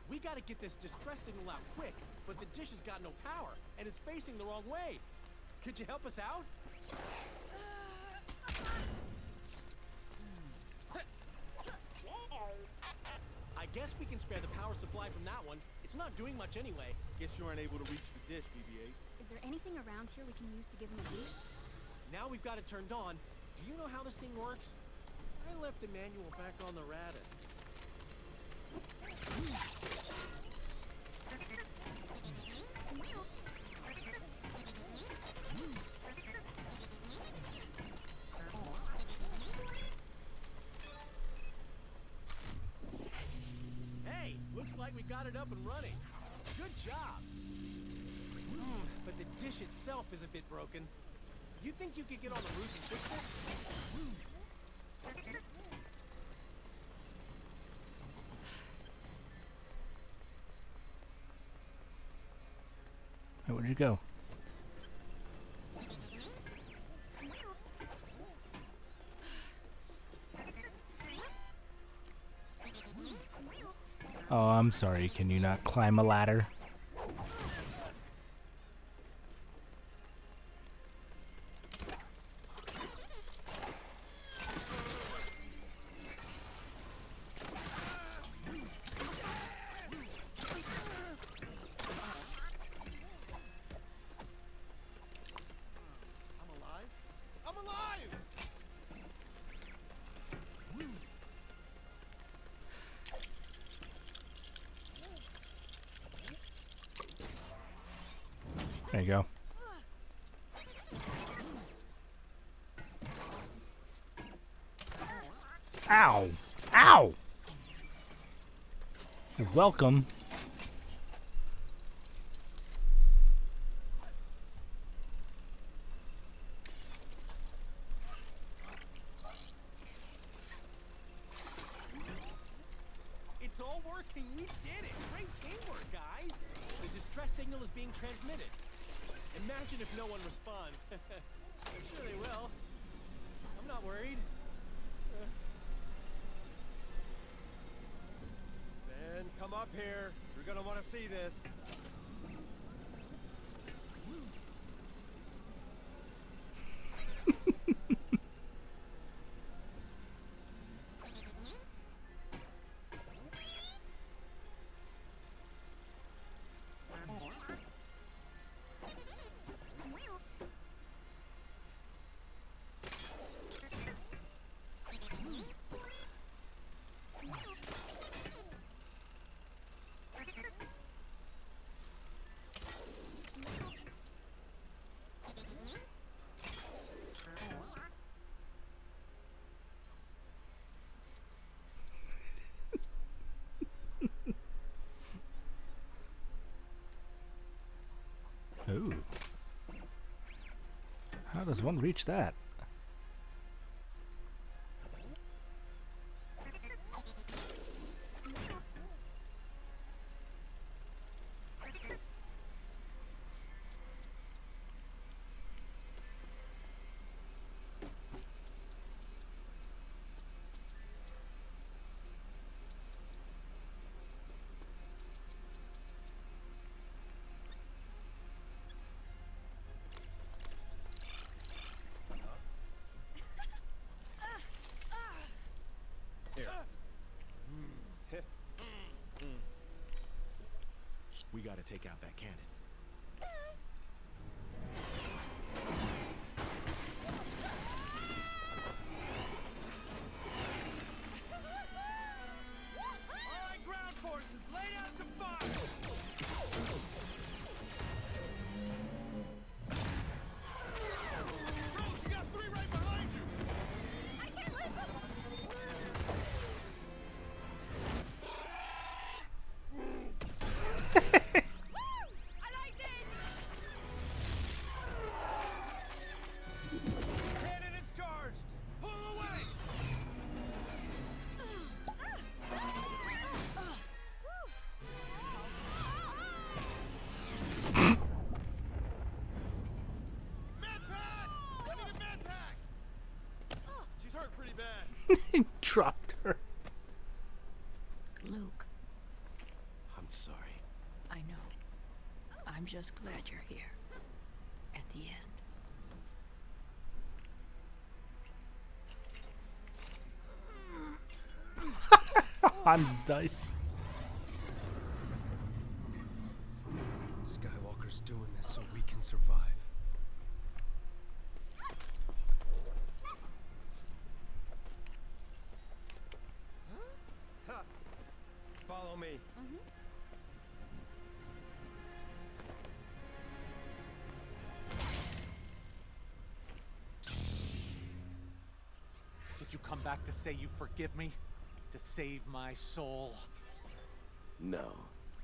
We gotta get this distress signal out quick, but the dish has got no power, and it's facing the wrong way. Could you help us out? Guess we can spare the power supply from that one. It's not doing much anyway. Guess you aren't able to reach the dish, BB-8. Is there anything around here we can use to give him a boost? Now we've got it turned on. Do you know how this thing works? I left the manual back on the Raddus. it up and running. Good job. Hmm, but the dish itself is a bit broken. You think you could get on the roof and fix it? Where'd you go? I'm sorry. Can you not climb a ladder? I'm alive. I'm alive! There you go. Ow! Ow! You're welcome. It's all working. We did it. Great teamwork, guys. The distress signal is being transmitted. Imagine if no one responds. I'm sure they will. I'm not worried. Uh, Ben, come up here. You're gonna want to see this. How does one reach that? He dropped her. Luke, I'm sorry. I know. I'm just glad you're here. At the end. Han's dice. Say you forgive me? To save my soul? No.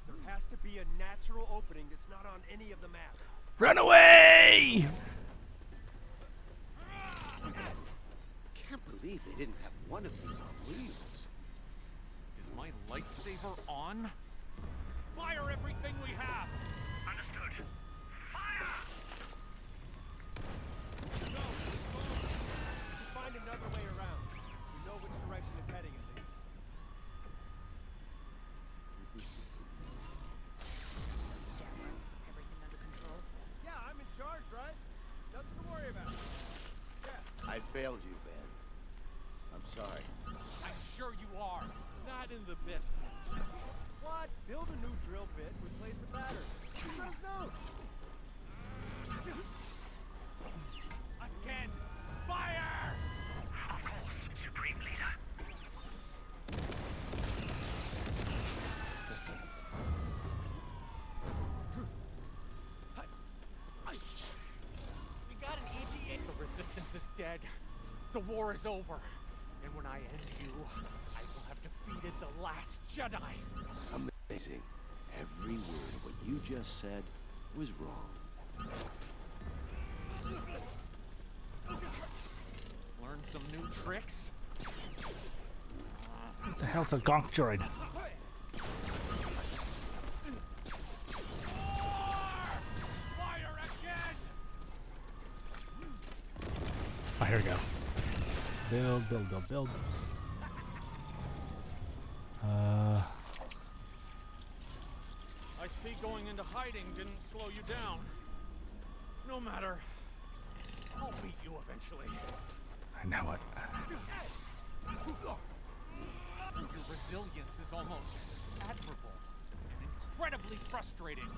There has to be a natural opening that's not on any of the maps. Run away! Can't believe they didn't have one of these on wheels. Is my lightsaber on? Fire everything we have! Understood. Just find another way around. We know which direction it's heading at least. Everything under control? Yeah, I'm in charge, right? Nothing to worry about. Yeah. I failed you, Ben. I'm sorry. I'm sure you are. It's not in the best What? Build a new drill bit, replace the battery. Who knows no? Again! Fire! Of course, Supreme Leader. We got an ETA. The resistance is dead. The war is over. And when I end you, I will have defeated the last Jedi. Amazing. Every word of what you just said was wrong. Learn some new tricks? What the hell's a gonk droid? Build, build, build, build. Uh, I see going into hiding didn't slow you down. No matter. I'll beat you eventually. I know it. Your resilience is almost admirable and incredibly frustrating.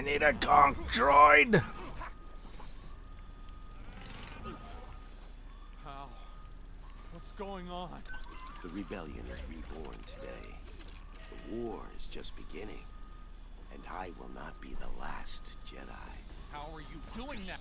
I need a gonk droid! How? What's going on? The rebellion is reborn today. The war is just beginning. And I will not be the last Jedi. How are you doing that?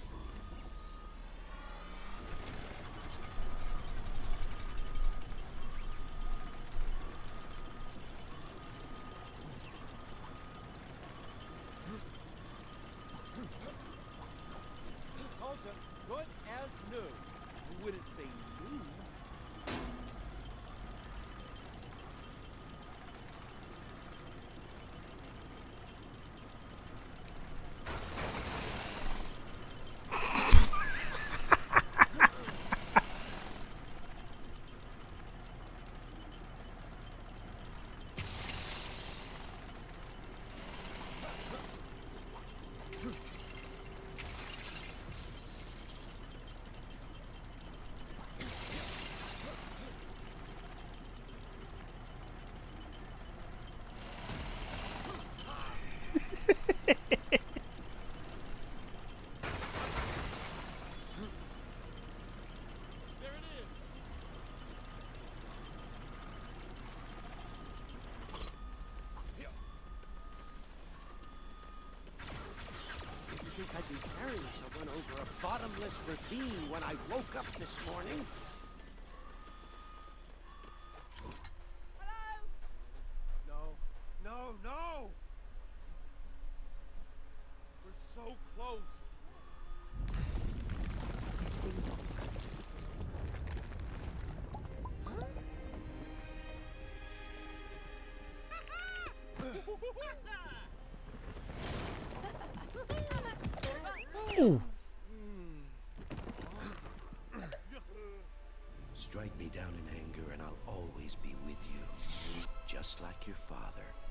Bottomless ravine when I woke up this morning. Down in anger and I'll always be with you. Just like your father.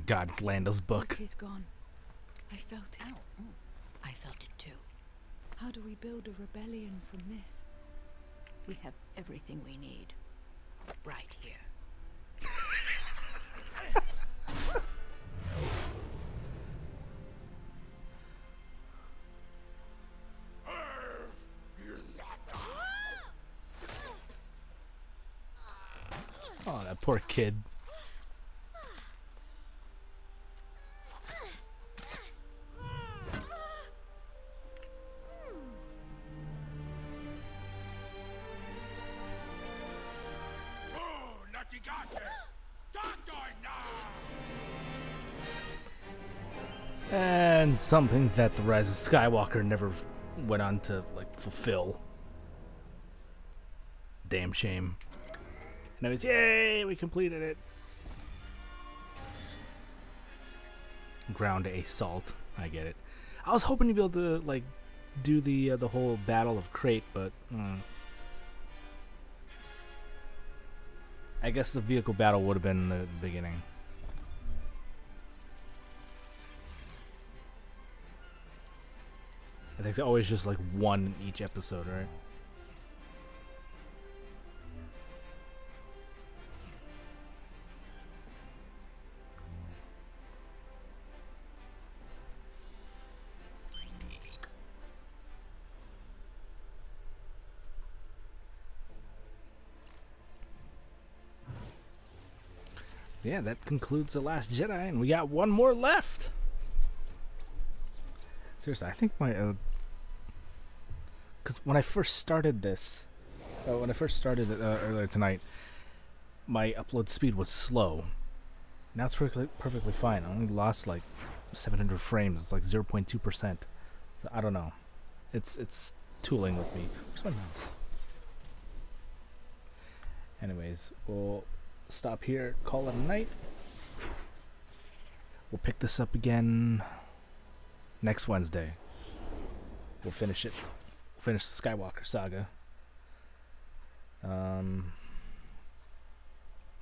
My god, it's Lando's book. He's gone. I felt it. I felt it too. How do we build a rebellion from this? We have everything we need. Right here. Oh, that poor kid. Something that the Rise of Skywalker never went on to like fulfill. Damn shame. And it was yay, we completed it. Ground assault. I get it. I was hoping to be able to like do the uh, the whole battle of Crait, but mm. I guess the vehicle battle would have been the beginning. I think it's always just like one in each episode, right? Yeah, that concludes The Last Jedi, and we got one more left. Seriously, I think my. Uh, Because when I first started this, uh, when I first started uh, earlier tonight, my upload speed was slow. Now it's perfectly, perfectly fine. I only lost like 700 frames. It's like 0.2%. So I don't know. It's it's tooling with me. Where's my mouse? Anyways, we'll stop here, call it a night. We'll pick this up again next Wednesday. We'll finish it. Finish the Skywalker saga. Um,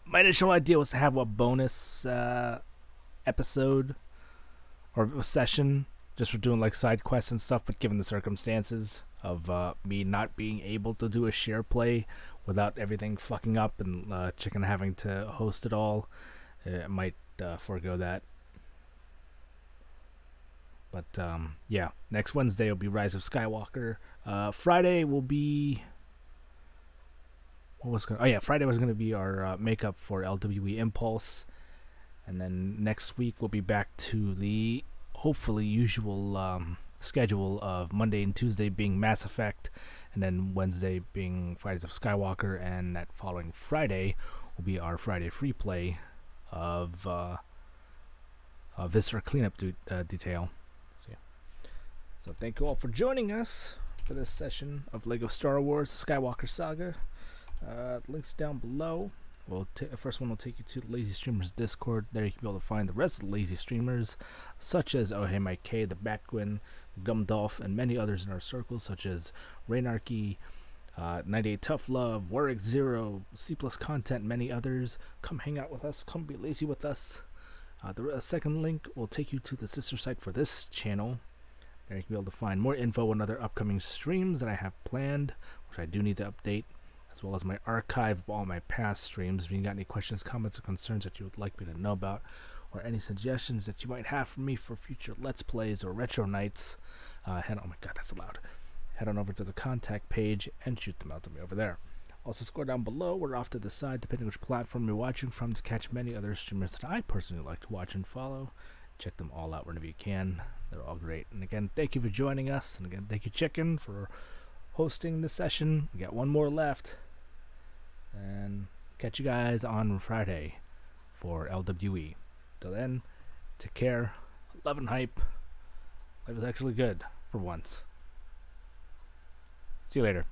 my initial idea was to have a bonus uh, episode or session just for doing like side quests and stuff, but given the circumstances of uh, me not being able to do a share play without everything fucking up and uh, chicken having to host it all, uh, I might uh, forego that. But um, yeah, next Wednesday will be Rise of Skywalker. Uh, Friday will be what was going? Oh yeah, Friday was going to be our uh, makeup for LWE Impulse, and then next week we'll be back to the hopefully usual um, schedule of Monday and Tuesday being Mass Effect, and then Wednesday being Fridays of Skywalker, and that following Friday will be our Friday free play of uh, uh, Viscera cleanup uh, detail. So thank you all for joining us for this session of Lego Star Wars: Skywalker Saga. Uh, links down below. Well, the first one will take you to the Lazy Streamers Discord. There you can be able to find the rest of the Lazy Streamers, such as Oh Hey Mike K, the Batgwin, Gumdolph, and many others in our circles, such as Rainarchy, uh, 98 Tough Love, Warwick Zero, C Plus Content, many others. Come hang out with us. Come be lazy with us. Uh, the second link will take you to the sister site for this channel. There you can be able to find more info on other upcoming streams that I have planned, which I do need to update, as well as my archive of all my past streams. If you got any questions, comments, or concerns that you would like me to know about, or any suggestions that you might have for me for future Let's Plays or Retro Nights, uh, head on, oh my god, that's loud. Head on over to the contact page and shoot them out to me over there. Also, scroll down below or off to the side, depending which platform you're watching from, to catch many other streamers that I personally like to watch and follow. Check them all out whenever you can. They're all great. And again, thank you for joining us. And again, thank you, Chicken, for hosting this session. We got one more left. And catch you guys on Friday for LWE. Till then, take care. Love and hype. Life is actually good for once. See you later.